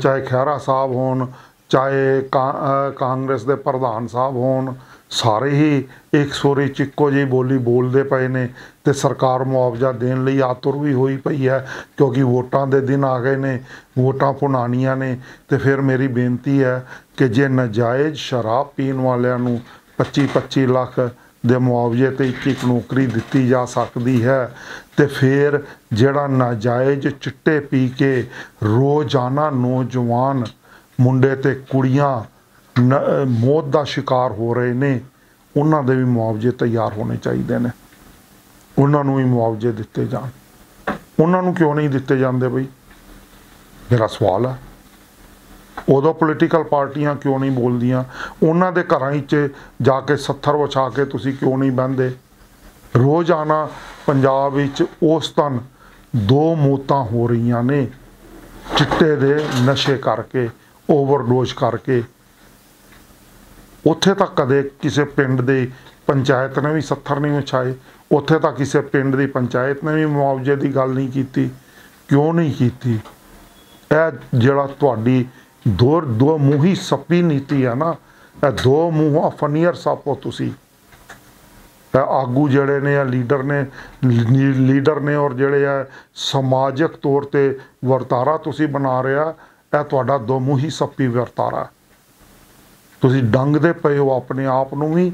ਚਾਹੇ ਖਹਿਰਾ ਸਾਹਿਬ ਹੋਣ, ਚਾਹੇ ਕਾ- ਕਾਂਗਰਸ ਦੇ ਪ੍ਰਧਾਨ ਸਾਹਿਬ ਹੋਣ, ਸਾਰੇ ਹੀ ਇੱਕ ਸੋਰੀ ਚ ਇੱਕੋ ਜਿਹੀ ਬੋਲੀ ਬੋਲਦੇ ਪਏ ਨੇ ਤੇ ਸਰਕਾਰ ਮੁਆਵਜ਼ਾ ਦੇਣ ਲਈ ਆਤੁਰ ਵੀ ਹੋਈ ਪਈ ਹੈ, ਕਿਉਂਕਿ ਵੋਟਾਂ ਦੇ ਦਿਨ ਆ ਗਏ ਨੇ, ਵੋਟਾਂ ਪੁਣਾਣੀਆਂ ਨੇ, ਤੇ ਫਿਰ ਮੇਰੀ ਬੇਨਤੀ ਹੈ ਕਿ ਜੇ ਨਜਾਇਜ਼ ਸ਼ਰਾਬ ਪੀਣ ਵਾਲਿਆਂ ਨੂੰ 25 25 ਲੱਖ ਦੇ ਮੁਆਵਜ਼ੇ ਤੇ ਇੱਕ ਇੱਕ ਨੌਕਰੀ ਦਿੱਤੀ ਜਾ ਸਕਦੀ ਹੈ ਤੇ ਫਿਰ ਜਿਹੜਾ ਨਾਜਾਇਜ਼ ਚਿੱਟੇ ਪੀ ਕੇ ਰੋਜ਼ਾਨਾ ਨੌਜਵਾਨ ਮੁੰਡੇ ਤੇ ਕੁੜੀਆਂ ਮੌਤ ਦਾ ਸ਼ਿਕਾਰ ਹੋ ਰਹੇ ਨੇ, ਉਹਨਾਂ ਦੇ ਵੀ ਮੁਆਵਜ਼ੇ ਤਿਆਰ ਹੋਣੇ ਚਾਹੀਦੇ ਨੇ। ਉਹਨਾਂ ਨੂੰ ਵੀ ਮੁਆਵਜ਼ੇ ਦਿੱਤੇ ਜਾਣ। ਉਹਨਾਂ ਨੂੰ ਕਿਉਂ ਨਹੀਂ ਦਿੱਤੇ ਜਾਂਦੇ ਬਈ? ਮੇਰਾ ਸਵਾਲ ਹੈ ਉਦੋਂ ਪੋਲੀਟੀਕਲ ਪਾਰਟੀਆਂ ਕਿਉਂ ਨਹੀਂ ਬੋਲਦੀਆਂ? ਉਹਨਾਂ ਦੇ ਘਰਾਂ ਵਿੱਚ ਜਾ ਕੇ ਸੱਥਰ ਵਿਛਾ ਕੇ ਤੁਸੀਂ ਕਿਉਂ ਨਹੀਂ ਬੰਦੇ ਰੋਜ਼ਾਨਾ ਪੰਜਾਬ ਵਿੱਚ ਉਸ ਤਨ ਦੋ ਮੌਤਾਂ ਹੋ ਰਹੀਆਂ ਨੇ। ਚਿੱਟੇ ਦੇ ਨਸ਼ੇ ਕਰਕੇ ਓਵਰਡੋਜ਼ ਕਰਕੇ। ਉੱਥੇ ਤਾਂ ਕਦੇ ਕਿਸੇ ਪਿੰਡ ਦੀ ਪੰਚਾਇਤ ਨੇ ਵੀ ਸੱਥਰ ਨਹੀਂ ਵਿਛਾਏ। ਉੱਥੇ ਤਾਂ ਕਿਸੇ ਪਿੰਡ ਦੀ ਪੰਚਾਇਤ ਨੇ ਵੀ ਮੁਆਵਜ਼ੇ ਦੀ ਗੱਲ ਨਹੀਂ ਕੀਤੀ। ਕਿਉਂ ਨਹੀਂ ਕੀਤੀ? ਇਹ ਜਿਹੜਾ ਤੁਹਾਡੀ ਦੋ ਦੋ ਮੂੰਹੀ ਸੱਪੀ ਨੀਤੀ ਹੈ ਨਾ ਇਹ ਦੋ ਮੂੰਹਾਂ ਫਨੀਅਰ ਸੱਪ ਤੁਸੀਂ। ਇਹ ਆਗੂ ਜਿਹੜੇ ਨੇ ਆ ਲੀਡਰ ਨੇ ਲੀਡਰ ਨੇ ਔਰ ਜਿਹੜੇ ਆ ਸਮਾਜਿਕ ਤੌਰ ਤੇ ਵਰਤਾਰਾ ਤੁਸੀਂ ਬਣਾ ਰਿਹਾ, ਇਹ ਤੁਹਾਡਾ ਦੋ ਮੂੰਹੀ ਸੱਪੀ ਵਰਤਾਰਾ। ਤੁਸੀਂ ਡੰਗਦੇ ਪਏ ਹੋ ਆਪਣੇ ਆਪ ਨੂੰ ਵੀ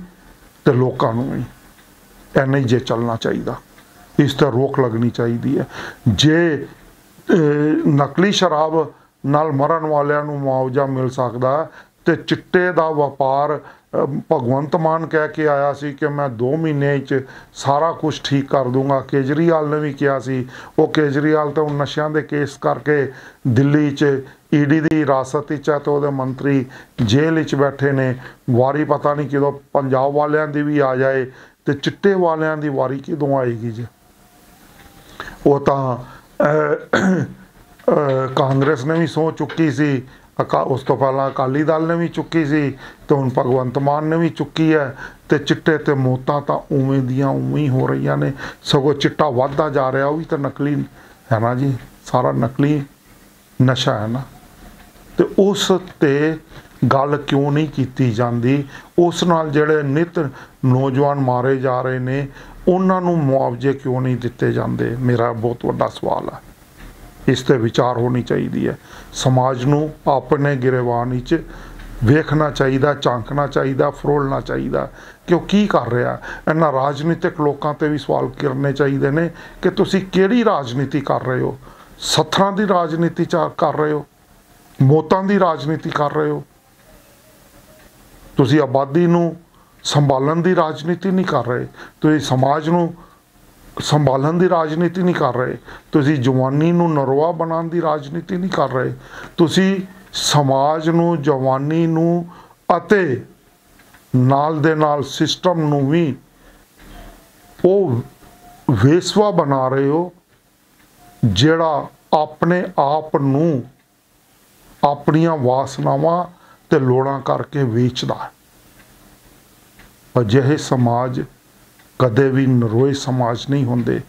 ਤੇ ਲੋਕਾਂ ਨੂੰ ਵੀ। ਇਹ ਨਹੀਂ ਜੇ ਚੱਲਣਾ ਚਾਹੀਦਾ। ਇਸ ਤੇ ਰੋਕ ਲੱਗਣੀ ਚਾਹੀਦੀ ਹੈ। ਜੇ ਨਕਲੀ ਸ਼ਰਾਬ ਨਾਲ ਮਰਨ ਵਾਲਿਆਂ ਨੂੰ ਮੁਆਵਜ਼ਾ ਮਿਲ ਸਕਦਾ ਹੈ, ਤੇ ਚਿੱਟੇ ਦਾ ਵਪਾਰ ਭਗਵੰਤ ਮਾਨ ਕਹਿ ਕੇ ਆਇਆ ਸੀ ਕਿ ਮੈਂ 2 ਮਹੀਨੇ 'ਚ ਸਾਰਾ ਕੁਝ ਠੀਕ ਕਰ ਦੂੰਗਾ। ਕੇਜਰੀਵਾਲ ਨੇ ਵੀ ਕਿਹਾ ਸੀ ਉਹ ਕੇਜਰੀਵਾਲ ਤਾਂ ਨਸ਼ਿਆਂ ਦੇ ਕੇਸ ਕਰਕੇ ਦਿੱਲੀ 'ਚ ਈਡੀ ਦੀ ਹਿਰਾਸਤ 'ਚ ਹੈ ਤੇ ਉਹਦੇ ਮੰਤਰੀ ਜੇਲ੍ਹ ਵਿੱਚ ਬੈਠੇ ਨੇ। ਵਾਰੀ ਪਤਾ ਨਹੀਂ ਕਿਦੋਂ ਪੰਜਾਬ ਵਾਲਿਆਂ ਦੀ ਵੀ ਆ ਜਾਏ ਤੇ ਚਿੱਟੇ ਵਾਲਿਆਂ ਦੀ ਵਾਰੀ ਕਿਦੋਂ ਆਏਗੀ ਜੀ? ਉਹ ਤਾਂ ਕਾਂਗਰਸ ਨੇ ਵੀ ਸੋ ਚੁੱਕੀ ਸੀ, ਅਕਾ, ਉਸ ਤੋਂ ਪਹਿਲਾਂ ਅਕਾਲੀ ਦਲ ਨੇ ਵੀ ਚੁੱਕੀ ਸੀ ਤੇ ਹੁਣ ਭਗਵੰਤ ਮਾਨ ਨੇ ਵੀ ਚੁੱਕੀ ਹੈ ਤੇ ਚਿੱਟੇ ਤੇ ਮੌਤਾਂ ਤਾਂ ਉਵੇਂ ਦੀਆਂ ਉਵੇਂ ਹੀ ਹੋ ਰਹੀਆਂ ਨੇ, ਸਗੋਂ ਚਿੱਟਾ ਵੱਧਦਾ ਜਾ ਰਿਹਾ, ਉਹ ਵੀ ਤਾਂ ਨਕਲੀ ਹੈ ਨਾ ਜੀ, ਸਾਰਾ ਨਕਲੀ ਨਸ਼ਾ ਹੈ ਨਾ। ਤੇ ਉਸ ਤੇ ਗੱਲ ਕਿਉਂ ਨਹੀਂ ਕੀਤੀ ਜਾਂਦੀ? ਉਸ ਨਾਲ ਜਿਹੜੇ ਨਿਤ ਨੌਜਵਾਨ ਮਾਰੇ ਜਾ ਰਹੇ ਨੇ, ਉਹਨਾਂ ਨੂੰ ਮੁਆਵਜ਼ੇ ਕਿਉਂ ਨਹੀਂ ਦਿੱਤੇ ਜਾਂਦੇ? ਮੇਰਾ ਬਹੁਤ ਵੱਡਾ ਸਵਾਲ ਹੈ ਇਸ ਤੇ ਵਿਚਾਰ ਹੋਣੀ ਚਾਹੀਦੀ ਹੈ। ਸਮਾਜ ਨੂੰ ਆਪਣੇ ਗਿਰਵਾਨ ਵਿੱਚ ਵੇਖਣਾ ਚਾਹੀਦਾ, ਝਾਂਕਣਾ ਚਾਹੀਦਾ, ਫਰੋਲਣਾ ਚਾਹੀਦਾ। ਕਿ ਉਹ ਕੀ ਕਰ ਰਿਹਾ? ਇਹਨਾਂ ਰਾਜਨੀਤਿਕ ਲੋਕਾਂ ਤੇ ਵੀ ਸਵਾਲ ਕਰਨੇ ਚਾਹੀਦੇ ਨੇ ਕਿ ਤੁਸੀਂ ਕਿਹੜੀ ਰਾਜਨੀਤੀ ਕਰ ਰਹੇ ਹੋ? ਸੱਥਰਾਂ ਦੀ ਰਾਜਨੀਤੀ ਚਾ- ਕਰ ਰਹੇ ਹੋ? ਮੌਤਾਂ ਦੀ ਰਾਜਨੀਤੀ ਕਰ ਰਹੇ ਹੋ? ਤੁਸੀਂ ਆਬਾਦੀ ਨੂੰ ਸੰਭਾਲਣ ਦੀ ਰਾਜਨੀਤੀ ਨਹੀਂ ਕਰ ਰਹੇ। ਤੁਸੀਂ ਸਮਾਜ ਨੂੰ ਸੰਭਾਲਣ ਦੀ ਰਾਜਨੀਤੀ ਨਹੀਂ ਕਰ ਰਹੇ। ਤੁਸੀਂ ਜਵਾਨੀ ਨੂੰ ਨਰਵਾ ਬਣਾਉਣ ਦੀ ਰਾਜਨੀਤੀ ਨਹੀਂ ਕਰ ਰਹੇ। ਤੁਸੀਂ ਸਮਾਜ ਨੂੰ, ਜਵਾਨੀ ਨੂੰ ਅਤੇ ਨਾਲ ਦੇ ਨਾਲ ਸਿਸਟਮ ਨੂੰ ਵੀ ਉਹ ਵੇਸਵਾ ਬਣਾ ਰਹੇ ਹੋ, ਜਿਹੜਾ ਆਪਣੇ ਆਪ ਨੂੰ ਆਪਣੀਆਂ ਵਾਸਨਾਵਾਂ ਤੇ ਲੋੜਾਂ ਕਰਕੇ ਵੇਚਦਾ ਹੈ। ਅਜਿਹੇ ਸਮਾਜ ਕਦੇ ਵੀ ਨਰੋਏ ਸਮਾਜ ਨਹੀਂ ਹੁੰਦੇ।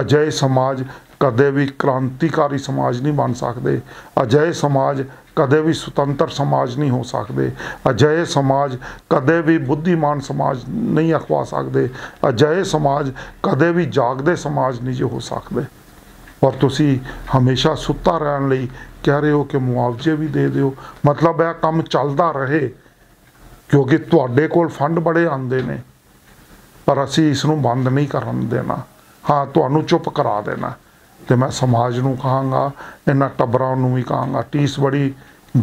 ਅਜਿਹੇ ਸਮਾਜ ਕਦੇ ਵੀ ਕ੍ਰਾਂਤੀਕਾਰੀ ਸਮਾਜ ਨਹੀਂ ਬਣ ਸਕਦੇ। ਅਜਿਹੇ ਸਮਾਜ ਕਦੇ ਵੀ ਸੁਤੰਤਰ ਸਮਾਜ ਨਹੀਂ ਹੋ ਸਕਦੇ। ਅਜਿਹੇ ਸਮਾਜ ਕਦੇ ਵੀ ਬੁੱਧੀਮਾਨ ਸਮਾਜ ਨਹੀਂ ਅਖਵਾ ਸਕਦੇ। ਅਜਿਹੇ ਸਮਾਜ ਕਦੇ ਵੀ ਜਾਗਦੇ ਸਮਾਜ ਨਹੀਂ ਜੋ ਹੋ ਸਕਦੇ। ਔਰ ਤੁਸੀਂ ਹਮੇਸ਼ਾ ਸੁੱਤਾ ਰਹਿਣ ਲਈ ਕਹਿ ਰਹੇ ਹੋ ਕਿ ਮੁਆਵਜ਼ੇ ਵੀ ਦੇ ਦਿਓ। ਮਤਲਬ ਇਹ ਕੰਮ ਚੱਲਦਾ ਰਹੇ, ਕਿਉਂਕਿ ਤੁਹਾਡੇ ਕੋਲ ਫੰਡ ਬੜੇ ਆਉਂਦੇ ਨੇ। ਪਰ ਅਸੀਂ ਇਸ ਨੂੰ ਬੰਦ ਨਹੀਂ ਕਰਨ ਦੇਣਾ। ਹਾਂ, ਤੁਹਾਨੂੰ ਚੁੱਪ ਕਰਾ ਦੇਣਾ। ਤੇ ਮੈਂ ਸਮਾਜ ਨੂੰ ਕਹਾਂਗਾ, ਇਹਨਾਂ ਟੱਬਰਾਂ ਨੂੰ ਵੀ ਕਹਾਂਗਾ ਟੀਸ ਬੜੀ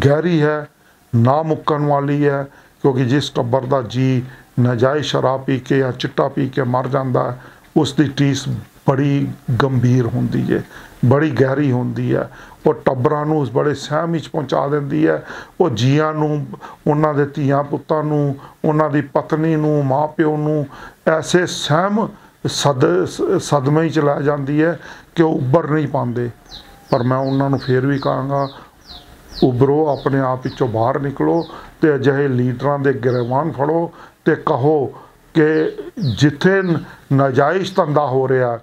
ਗਹਿਰੀ ਹੈ, ਨਾ ਮੁੱਕਣ ਵਾਲੀ ਹੈ, ਕਿਉਂਕਿ ਜਿਸ ਟੱਬਰ ਦਾ ਜੀ ਨਜਾਇਜ਼ ਸ਼ਰਾਬ ਪੀ ਕੇ ਜਾਂ ਚਿੱਟਾ ਪੀ ਕੇ ਮਰ ਜਾਂਦਾ, ਉਸ ਦੀ ਟੀਸ ਬੜੀ ਗੰਭੀਰ ਹੁੰਦੀ ਹੈ ਬੜੀ ਗਹਿਰੀ ਹੁੰਦੀ ਹੈ ਉਹ ਟੱਬਰਾਂ ਨੂੰ ਉਸ ਬੜੇ ਸਹਿਮ ਵਿੱਚ ਪਹੁੰਚਾ ਦਿੰਦੀ ਹੈ ਉਹ ਜੀਆਂ ਨੂੰ, ਉਹਨਾਂ ਦੇ ਧੀਆਂ ਪੁੱਤਾਂ ਨੂੰ, ਉਹਨਾਂ ਦੀ ਪਤਨੀ ਨੂੰ, ਮਾਪਿਓ ਨੂੰ ਐਸੇ ਸਹਿਮ ਸਦ, ਸਦਮੇ ਹੀ ਚਲਾ ਜਾਂਦੀ ਹੈ ਕਿ ਉਹ ਉੱਭਰ ਨਹੀਂ ਪਾਉਂਦੇ। ਪਰ ਮੈਂ ਉਹਨਾਂ ਨੂੰ ਫੇਰ ਵੀ ਕਹਾਂਗਾ, ਉਭਰੋ, ਆਪਣੇ ਆਪ ਵਿੱਚੋਂ ਬਾਹਰ ਨਿਕਲੋ ਤੇ ਅਜਿਹੇ ਲੀਡਰਾਂ ਦੇ ਗਿਰਵਾਨ ਫੜੋ ਤੇ ਕਹੋ ਕਿ ਜਿੱਥੇ ਨ- ਨਾਜਾਇਜ਼ ਧੰਦਾ ਹੋ ਰਿਹਾ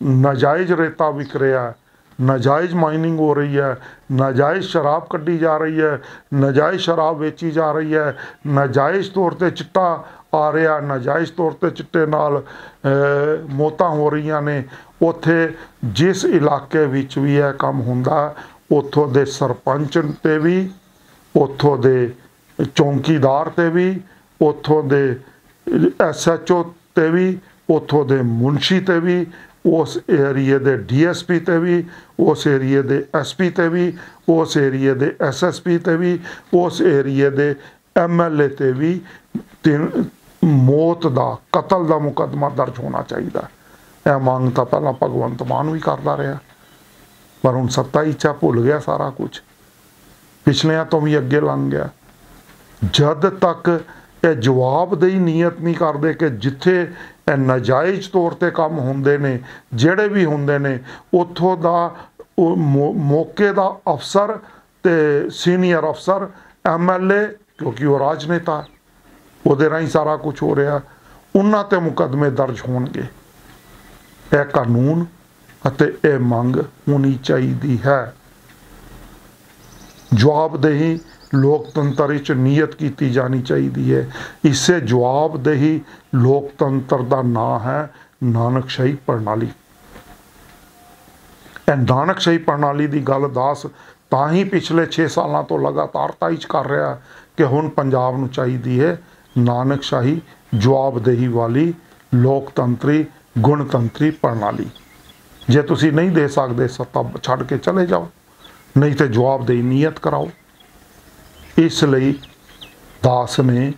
ਨਾਜਾਇਜ਼ ਰੇਤਾ ਵਿਕ ਰਿਹਾ ਨਾਜਾਇਜ਼ ਮਾਈਨਿੰਗ ਹੋ ਰਹੀ ਹੈ, ਨਾਜਾਇਜ਼ ਸ਼ਰਾਬ ਕੱਢੀ ਜਾ ਰਹੀ ਹੈ, ਨਾਜਾਇਜ਼ ਸ਼ਰਾਬ ਵੇਚੀ ਜਾ ਰਹੀ ਹੈ, ਨਾਜਾਇਜ਼ ਤੌਰ ਤੇ ਚਿੱਟਾ ਆ ਰਿਹਾ, ਨਾਜਾਇਜ਼ ਤੌਰ ਤੇ ਚਿੱਟੇ ਨਾਲ ਮੌਤਾਂ ਹੋ ਰਹੀਆਂ ਨੇ। ਉੱਥੇ ਜਿਸ ਇਲਾਕੇ ਵਿੱਚ ਵੀ ਇਹ ਕੰਮ ਹੁੰਦਾ, ਉੱਥੋਂ ਦੇ ਸਰਪੰਚ ਤੇ ਵੀ, ਉੱਥੋਂ ਦੇ ਚੌਂਕੀਦਾਰ ਤੇ ਵੀ, ਉੱਥੋਂ ਦੇ ਐਸਐਚਓ ਤੇ ਵੀ, ਉੱਥੋਂ ਦੇ ਮੁਨਸ਼ੀ ਤੇ ਵੀ ਉਸ ਏਰੀਏ ਦੇ ਡੀਐਸਪੀ ਤੇ ਵੀ, ਉਸ ਏਰੀਏ ਦੇ ਐਸਪੀ ਤੇ ਵੀ, ਉਸ ਏਰੀਏ ਦੇ ਐਸਐਸਪੀ ਤੇ ਵੀ, ਉਸ ਏਰੀਏ ਦੇ ਐਮਐਲਏ ਤੇ ਵੀ ਮੌਤ ਦਾ, ਕਤਲ ਦਾ ਮੁਕੱਦਮਾ ਦਰਜ ਹੋਣਾ ਚਾਹੀਦਾ। ਇਹ ਮੰਗ ਤਾਂ ਪਹਿਲਾਂ ਭਗਵੰਤ ਮਾਨ ਵੀ ਕਰਦਾ ਰਿਹਾ। ਪਰ ਹੁਣ ਸੱਤਾ ਹੀ ਇੱਛਾ ਭੁੱਲ ਗਿਆ ਸਾਰਾ ਕੁਝ। ਪਿਛਲਿਆਂ ਤੋਂ ਵੀ ਅੱਗੇ ਲੰਘ ਗਿਆ। ਜਦ ਤੱਕ ਇਹ ਜਵਾਬ ਦੇਈ ਨੀਅਤ ਨਹੀਂ ਕਰਦੇ ਕਿ ਜਿੱਥੇ ਇਹ ਨਾਜਾਇਜ਼ ਤੌਰ ਤੇ ਕੰਮ ਹੁੰਦੇ ਨੇ, ਜਿਹੜੇ ਵੀ ਹੁੰਦੇ ਨੇ, ਉੱਥੋਂ ਦਾ ਮੌਕੇ ਦਾ ਅਫਸਰ ਤੇ ਸੀਨੀਅਰ ਅਫਸਰ ਐਮਐਲਏ ਕਿਉਂਕਿ ਉਹ ਰਾਜਨੇਤਾ, ਉਹਦੇ ਰਾਹੀਂ ਸਾਰਾ ਕੁਝ ਹੋ ਰਿਹਾ, ਉਹਨਾਂ ਤੇ ਮੁਕੱਦਮੇ ਦਰਜ ਹੋਣਗੇ। ਇਹ ਕਾਨੂੰਨ ਅਤੇ ਇਹ ਮੰਗ ਹੋਣੀ ਚਾਹੀਦੀ ਹੈ। ਜਵਾਬਦੇਹੀ ਲੋਕਤੰਤਰ ਵਿੱਚ ਨੀਅਤ ਕੀਤੀ ਜਾਣੀ ਚਾਹੀਦੀ ਹੈ। ਇਸੇ ਜਵਾਬਦੇਹੀ ਲੋਕਤੰਤਰ ਦਾ ਨਾਂ ਹੈ ਨਾਨਕਸ਼ਾਹੀ ਪ੍ਰਣਾਲੀ। ਇਹ ਨਾਨਕਸ਼ਾਹੀ ਪ੍ਰਣਾਲੀ ਦੀ ਗੱਲ ਦਾਸ ਤਾਂ ਹੀ ਪਿਛਲੇ 6 ਸਾਲਾਂ ਤੋਂ ਲਗਾਤਾਰਤਾ ਵਿੱਚ ਕਰ ਰਿਹਾ ਕਿ ਹੁਣ ਪੰਜਾਬ ਨੂੰ ਚਾਹੀਦੀ ਹੈ ਨਾਨਕਸ਼ਾਹੀ ਜਵਾਬਦੇਹੀ ਵਾਲੀ ਲੋਕਤੰਤਰੀ, ਗੁਣਤੰਤਰੀ ਪ੍ਰਣਾਲੀ। ਜੇ ਤੁਸੀਂ ਨਹੀਂ ਦੇ ਸਕਦੇ ਸੱਤਾ ਛੱਡ ਕੇ ਚਲੇ ਜਾਓ, ਨਹੀਂ ਤੇ ਜਵਾਬਦੇਹੀ ਨੀਅਤ ਕਰਾਓ। ਇਸ ਲਈ ਦਾਸ ਨੇ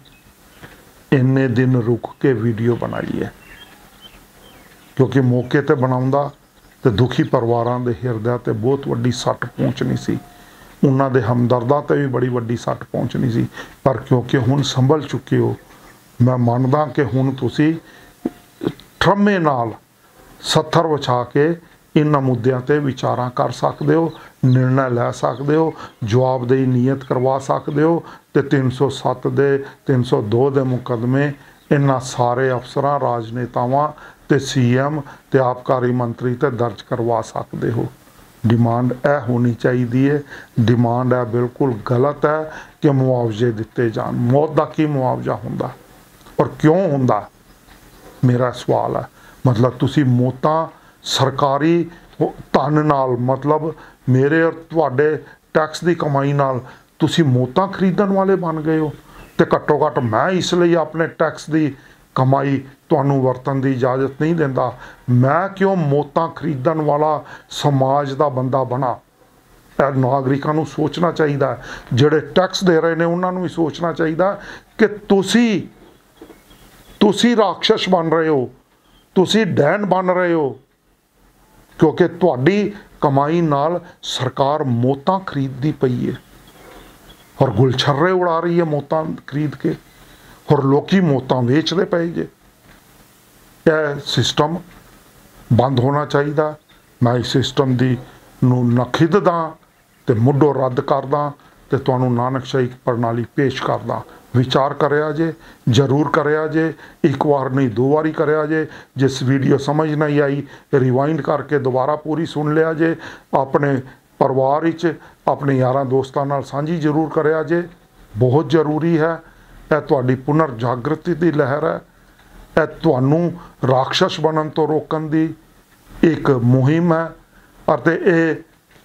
ਇੰਨੇ ਦਿਨ ਰੁਕ ਕੇ ਵੀਡੀਓ ਬਣਾਈ ਹੈ। ਕਿਉਂਕਿ ਮੌਕੇ ਤੇ ਬਣਾਉਂਦਾ ਤੇ ਦੁਖੀ ਪਰਿਵਾਰਾਂ ਦੇ ਹਿਰਦਿਆਂ ਤੇ ਬਹੁਤ ਵੱਡੀ ਸੱਟ ਪਹੁੰਚਣੀ ਸੀ। ਉਹਨਾਂ ਦੇ ਹਮਦਰਦਾਂ ਤੇ ਵੀ ਬੜੀ ਵੱਡੀ ਸੱਟ ਪਹੁੰਚਣੀ ਸੀ। ਪਰ ਕਿਉਂਕਿ ਹੁਣ ਸੰਭਲ ਚੁੱਕੇ ਹੋ, ਮੈਂ ਮੰਨਦਾ ਕਿ ਹੁਣ ਤੁਸੀਂ ਠਰਮੇ ਨਾਲ ਸੱਥਰ ਵਿਛਾ ਕੇ ਇਹਨਾਂ ਮੁੱਦਿਆਂ ਤੇ ਵਿਚਾਰਾਂ ਕਰ ਸਕਦੇ ਹੋ, ਨਿਰਣਾ ਲੈ ਸਕਦੇ ਹੋ, ਜਵਾਬਦੇਹੀ ਨੀਅਤ ਕਰਵਾ ਸਕਦੇ ਹੋ ਤੇ 307 ਦੇ 302 ਦੇ ਮੁਕੱਦਮੇ ਇਹਨਾਂ ਸਾਰੇ ਅਫਸਰਾਂ, ਰਾਜਨੇਤਾਵਾਂ ਤੇ ਸੀਐਮ ਤੇ ਆਬਕਾਰੀ ਮੰਤਰੀ ਤੇ ਦਰਜ ਕਰਵਾ ਸਕਦੇ ਹੋ। ਡਿਮਾਂਡ ਇਹ ਹੋਣੀ ਚਾਹੀਦੀ ਹੈ। ਡਿਮਾਂਡ ਹੈ ਬਿਲਕੁਲ ਗਲਤ ਹੈ ਕਿ ਮੁਆਵਜ਼ੇ ਦਿੱਤੇ ਜਾਣ। ਮੌਤ ਦਾ ਕੀ ਮੁਆਵਜ਼ਾ ਹੁੰਦਾ? ਔਰ ਕਿਉਂ ਹੁੰਦਾ? ਮੇਰਾ ਸਵਾਲ ਹੈ। ਮਤਲਬ ਤੁਸੀਂ ਮੌਤਾਂ ਸਰਕਾਰੀ ਧਨ ਨਾਲ, ਮਤਲਬ ਮੇਰੇ ਔਰ ਤੁਹਾਡੇ ਟੈਕਸ ਦੀ ਕਮਾਈ ਨਾਲ ਤੁਸੀਂ ਮੋਤਾ ਖਰੀਦਣ ਵਾਲੇ ਬਣ ਗਏ ਹੋ। ਤੇ ਘੱਟੋ ਘੱਟ ਮੈਂ ਇਸ ਲਈ ਆਪਣੇ ਟੈਕਸ ਦੀ ਕਮਾਈ ਤੁਹਾਨੂੰ ਵਰਤਣ ਦੀ ਇਜਾਜ਼ਤ ਨਹੀਂ ਦਿੰਦਾ। ਮੈਂ ਕਿਉਂ ਮੋਤਾ ਖਰੀਦਣ ਵਾਲਾ ਸਮਾਜ ਦਾ ਬੰਦਾ ਬਣਾ? ਇਹ ਨਾਗਰਿਕਾਂ ਨੂੰ ਸੋਚਣਾ ਚਾਹੀਦਾ ਜਿਹੜੇ ਟੈਕਸ ਦੇ ਰਹੇ ਨੇ, ਉਹਨਾਂ ਨੂੰ ਵੀ ਸੋਚਣਾ ਚਾਹੀਦਾ ਕਿ ਤੁਸੀਂ ਤੁਸੀਂ ਰਾਖਸ਼ ਬਣ ਰਹੇ ਹੋ। ਤੁਸੀਂ ਡੈਨ ਬਣ ਰਹੇ ਹੋ। ਕਿਉਂਕਿ ਤੁਹਾਡੀ ਕਮਾਈ ਨਾਲ ਸਰਕਾਰ ਮੋਤਾਂ ਖਰੀਦਦੀ ਪਈ ਹੈ ਔਰ ਗੁਲਛਰਰੇ ਉਡਾ ਰਹੀ ਹੈ ਮੋਤਾਂ ਖਰੀਦ ਕੇ। ਔਰ ਲੋਕੀ ਮੋਤਾਂ ਵੇਚਦੇ ਪਏ ਜੇ। ਇਹ ਸਿਸਟਮ ਬੰਦ ਹੋਣਾ ਚਾਹੀਦਾ। ਮੈਂ ਇਸ ਸਿਸਟਮ ਦੀ ਨੂੰ ਨਖਿੱਧਦਾ ਤੇ ਮੁੱਢੋਂ ਰੱਦ ਕਰਦਾ ਤੇ ਤੁਹਾਨੂੰ ਨਾਨਕਸ਼ਾਹੀ ਪ੍ਰਣਾਲੀ ਪੇਸ਼ ਕਰਦਾ। ਵਿਚਾਰ ਕਰਿਆ ਜੇ, ਜਰੂਰ ਕਰਿਆ ਜੇ, ਇੱਕ ਵਾਰ ਨਹੀਂ, ਦੋ ਵਾਰੀ ਕਰਿਆ ਜੇ, ਜਿਸ ਵੀਡੀਓ ਸਮਝ ਨਹੀਂ ਆਈ ਰਿਵਾਈਂਡ ਕਰਕੇ ਦੁਬਾਰਾ ਪੂਰੀ ਸੁਣ ਲਿਆ ਜੇ, ਆਪਣੇ ਪਰਿਵਾਰ ਵਿੱਚ, ਆਪਣੇ ਯਾਰਾਂ ਦੋਸਤਾਂ ਨਾਲ ਸਾਂਝੀ ਜਰੂਰ ਕਰਿਆ ਜੇ। ਬਹੁਤ ਜ਼ਰੂਰੀ ਹੈ, ਇਹ ਤੁਹਾਡੀ ਪੁਨਰ ਜਾਗਰਤੀ ਦੀ ਲਹਿਰ ਹੈ। ਇਹ ਤੁਹਾਨੂੰ ਰਾਖਸ਼ ਬਣਨ ਤੋਂ ਰੋਕਣ ਦੀ ਇੱਕ ਮੁਹਿੰਮ ਹੈ ਅਤੇ ਇਹ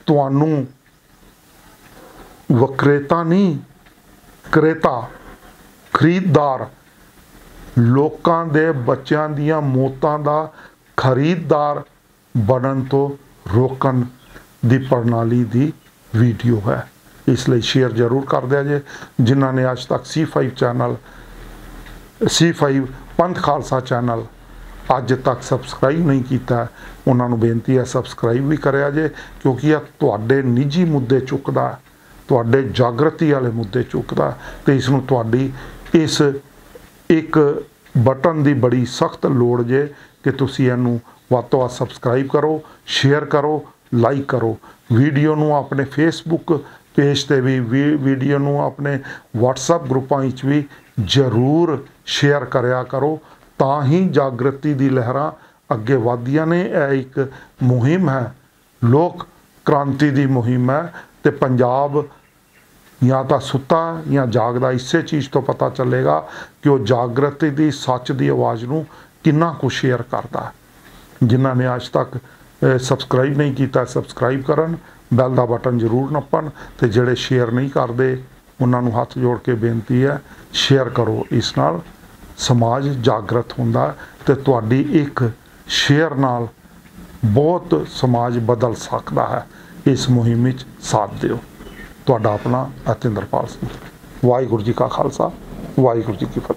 ਤੁਹਾਨੂੰ ਵਕਰੇਤਾ ਨਹੀਂ, ਕ੍ਰੇਤਾ ਖਰੀਦਦਾਰ। ਲੋਕਾਂ ਦੇ ਬੱਚਿਆਂ ਦੀਆਂ ਮੌਤਾਂ ਦਾ ਖਰੀਦਦਾਰ ਬਣਨ ਤੋਂ ਰੋਕਣ ਦੀ ਪ੍ਰਣਾਲੀ ਦੀ ਵੀਡੀਓ ਹੈ। ਇਸ ਲਈ ਸ਼ੇਅਰ ਜ਼ਰੂਰ ਕਰ ਦਿਆ ਜੇ, ਜਿਨ੍ਹਾਂ ਨੇ ਅੱਜ ਤੱਕ C5 ਚੈਨਲ C5 ਪੰਥ ਖਾਲਸਾ ਚੈਨਲ ਅੱਜ ਤੱਕ ਸਬਸਕ੍ਰਾਈਬ ਨਹੀਂ ਕੀਤਾ ਉਹਨਾਂ ਨੂੰ ਬੇਨਤੀ ਹੈ ਸਬਸਕ੍ਰਾਈਬ ਵੀ ਕਰਿਆ ਜੇ, ਕਿਉਂਕਿ ਇਹ ਤੁਹਾਡੇ ਨਿੱਜੀ ਮੁੱਦੇ ਚੁੱਕਦਾ ਤੁਹਾਡੇ ਜਾਗਰਤੀ ਵਾਲੇ ਮੁੱਦੇ ਚੁੱਕਦਾ ਹੈ, ਤੇ ਇਸ ਨੂੰ ਤੁਹਾਡੀ ਇਸ ਇੱਕ ਬਟਨ ਦੀ ਬੜੀ ਸਖਤ ਲੋੜ ਜੇ ਕਿ ਤੁਸੀਂ ਇਹਨੂੰ ਵੱਧ ਤੋਂ ਵੱਧ ਸਬਸਕ੍ਰਾਈਬ ਕਰੋ ਸ਼ੇਅਰ ਕਰੋ ਲਾਈਕ ਕਰੋ। ਵੀਡੀਓ ਨੂੰ ਆਪਣੇ ਫੇਸਬੁੱਕ ਪੇਜ ਤੇ ਵੀ ਵੀਡੀਓ ਨੂੰ ਆਪਣੇ WhatsApp ਗਰੁੱਪਾਂ ਵਿੱਚ ਵੀ ਜ਼ਰੂਰ ਸ਼ੇਅਰ ਕਰਿਆ ਕਰੋ। ਤਾਂ ਹੀ ਜਾਗਰਤੀ ਦੀ ਲਹਿਰਾਂ ਅੱਗੇ ਵਧਦੀਆਂ ਨੇ। ਇਹ ਇੱਕ ਮੁਹਿੰਮ ਹੈ। ਲੋਕ ਕ੍ਰਾਂਤੀ ਦੀ ਮੁਹਿੰਮ ਹੈ ਤੇ ਪੰਜਾਬ ਜਾਂ ਤਾਂ ਸੁੱਤਾ ਜਾਂ ਜਾਗਦਾ, ਇਸੇ ਚੀਜ਼ ਤੋਂ ਪਤਾ ਚੱਲੇਗਾ ਕਿ ਉਹ ਜਾਗਰਤੀ ਦੀ, ਸੱਚ ਦੀ ਆਵਾਜ਼ ਨੂੰ ਕਿੰਨਾ ਕੁ ਸ਼ੇਅਰ ਕਰਦਾ ਜਿਨ੍ਹਾਂ ਨੇ ਅੱਜ ਤੱਕ ਸਬਸਕ੍ਰਾਈਬ ਨਹੀਂ ਕੀਤਾ ਸਬਸਕ੍ਰਾਈਬ ਕਰਨ ਬੈਲ ਦਾ ਬਟਨ ਜ਼ਰੂਰ ਨੱਪਣ ਤੇ ਜਿਹੜੇ ਸ਼ੇਅਰ ਨਹੀਂ ਕਰਦੇ, ਉਹਨਾਂ ਨੂੰ ਹੱਥ ਜੋੜ ਕੇ ਬੇਨਤੀ ਹੈ ਸ਼ੇਅਰ ਕਰੋ। ਇਸ ਨਾਲ ਸਮਾਜ ਜਾਗਰਤ ਹੁੰਦਾ ਹੈ ਤੇ ਤੁਹਾਡੀ ਇੱਕ ਸ਼ੇਅਰ ਨਾਲ ਬਹੁਤ ਸਮਾਜ ਬਦਲ ਸਕਦਾ ਹੈ। ਇਸ ਮੁਹਿੰਮ ਵਿੱਚ ਸਾਥ ਦਿਓ। ਤੁਹਾਡਾ ਆਪਣਾ ਅਤਿੰਦਰਪਾਲ ਸਿੰਘ। ਵਾਹਿਗੁਰੂ ਜੀ ਕਾ ਖਾਲਸਾ ਵਾਹਿਗੁਰੂ ਜੀ ਕੀ ਫਤਿਹ।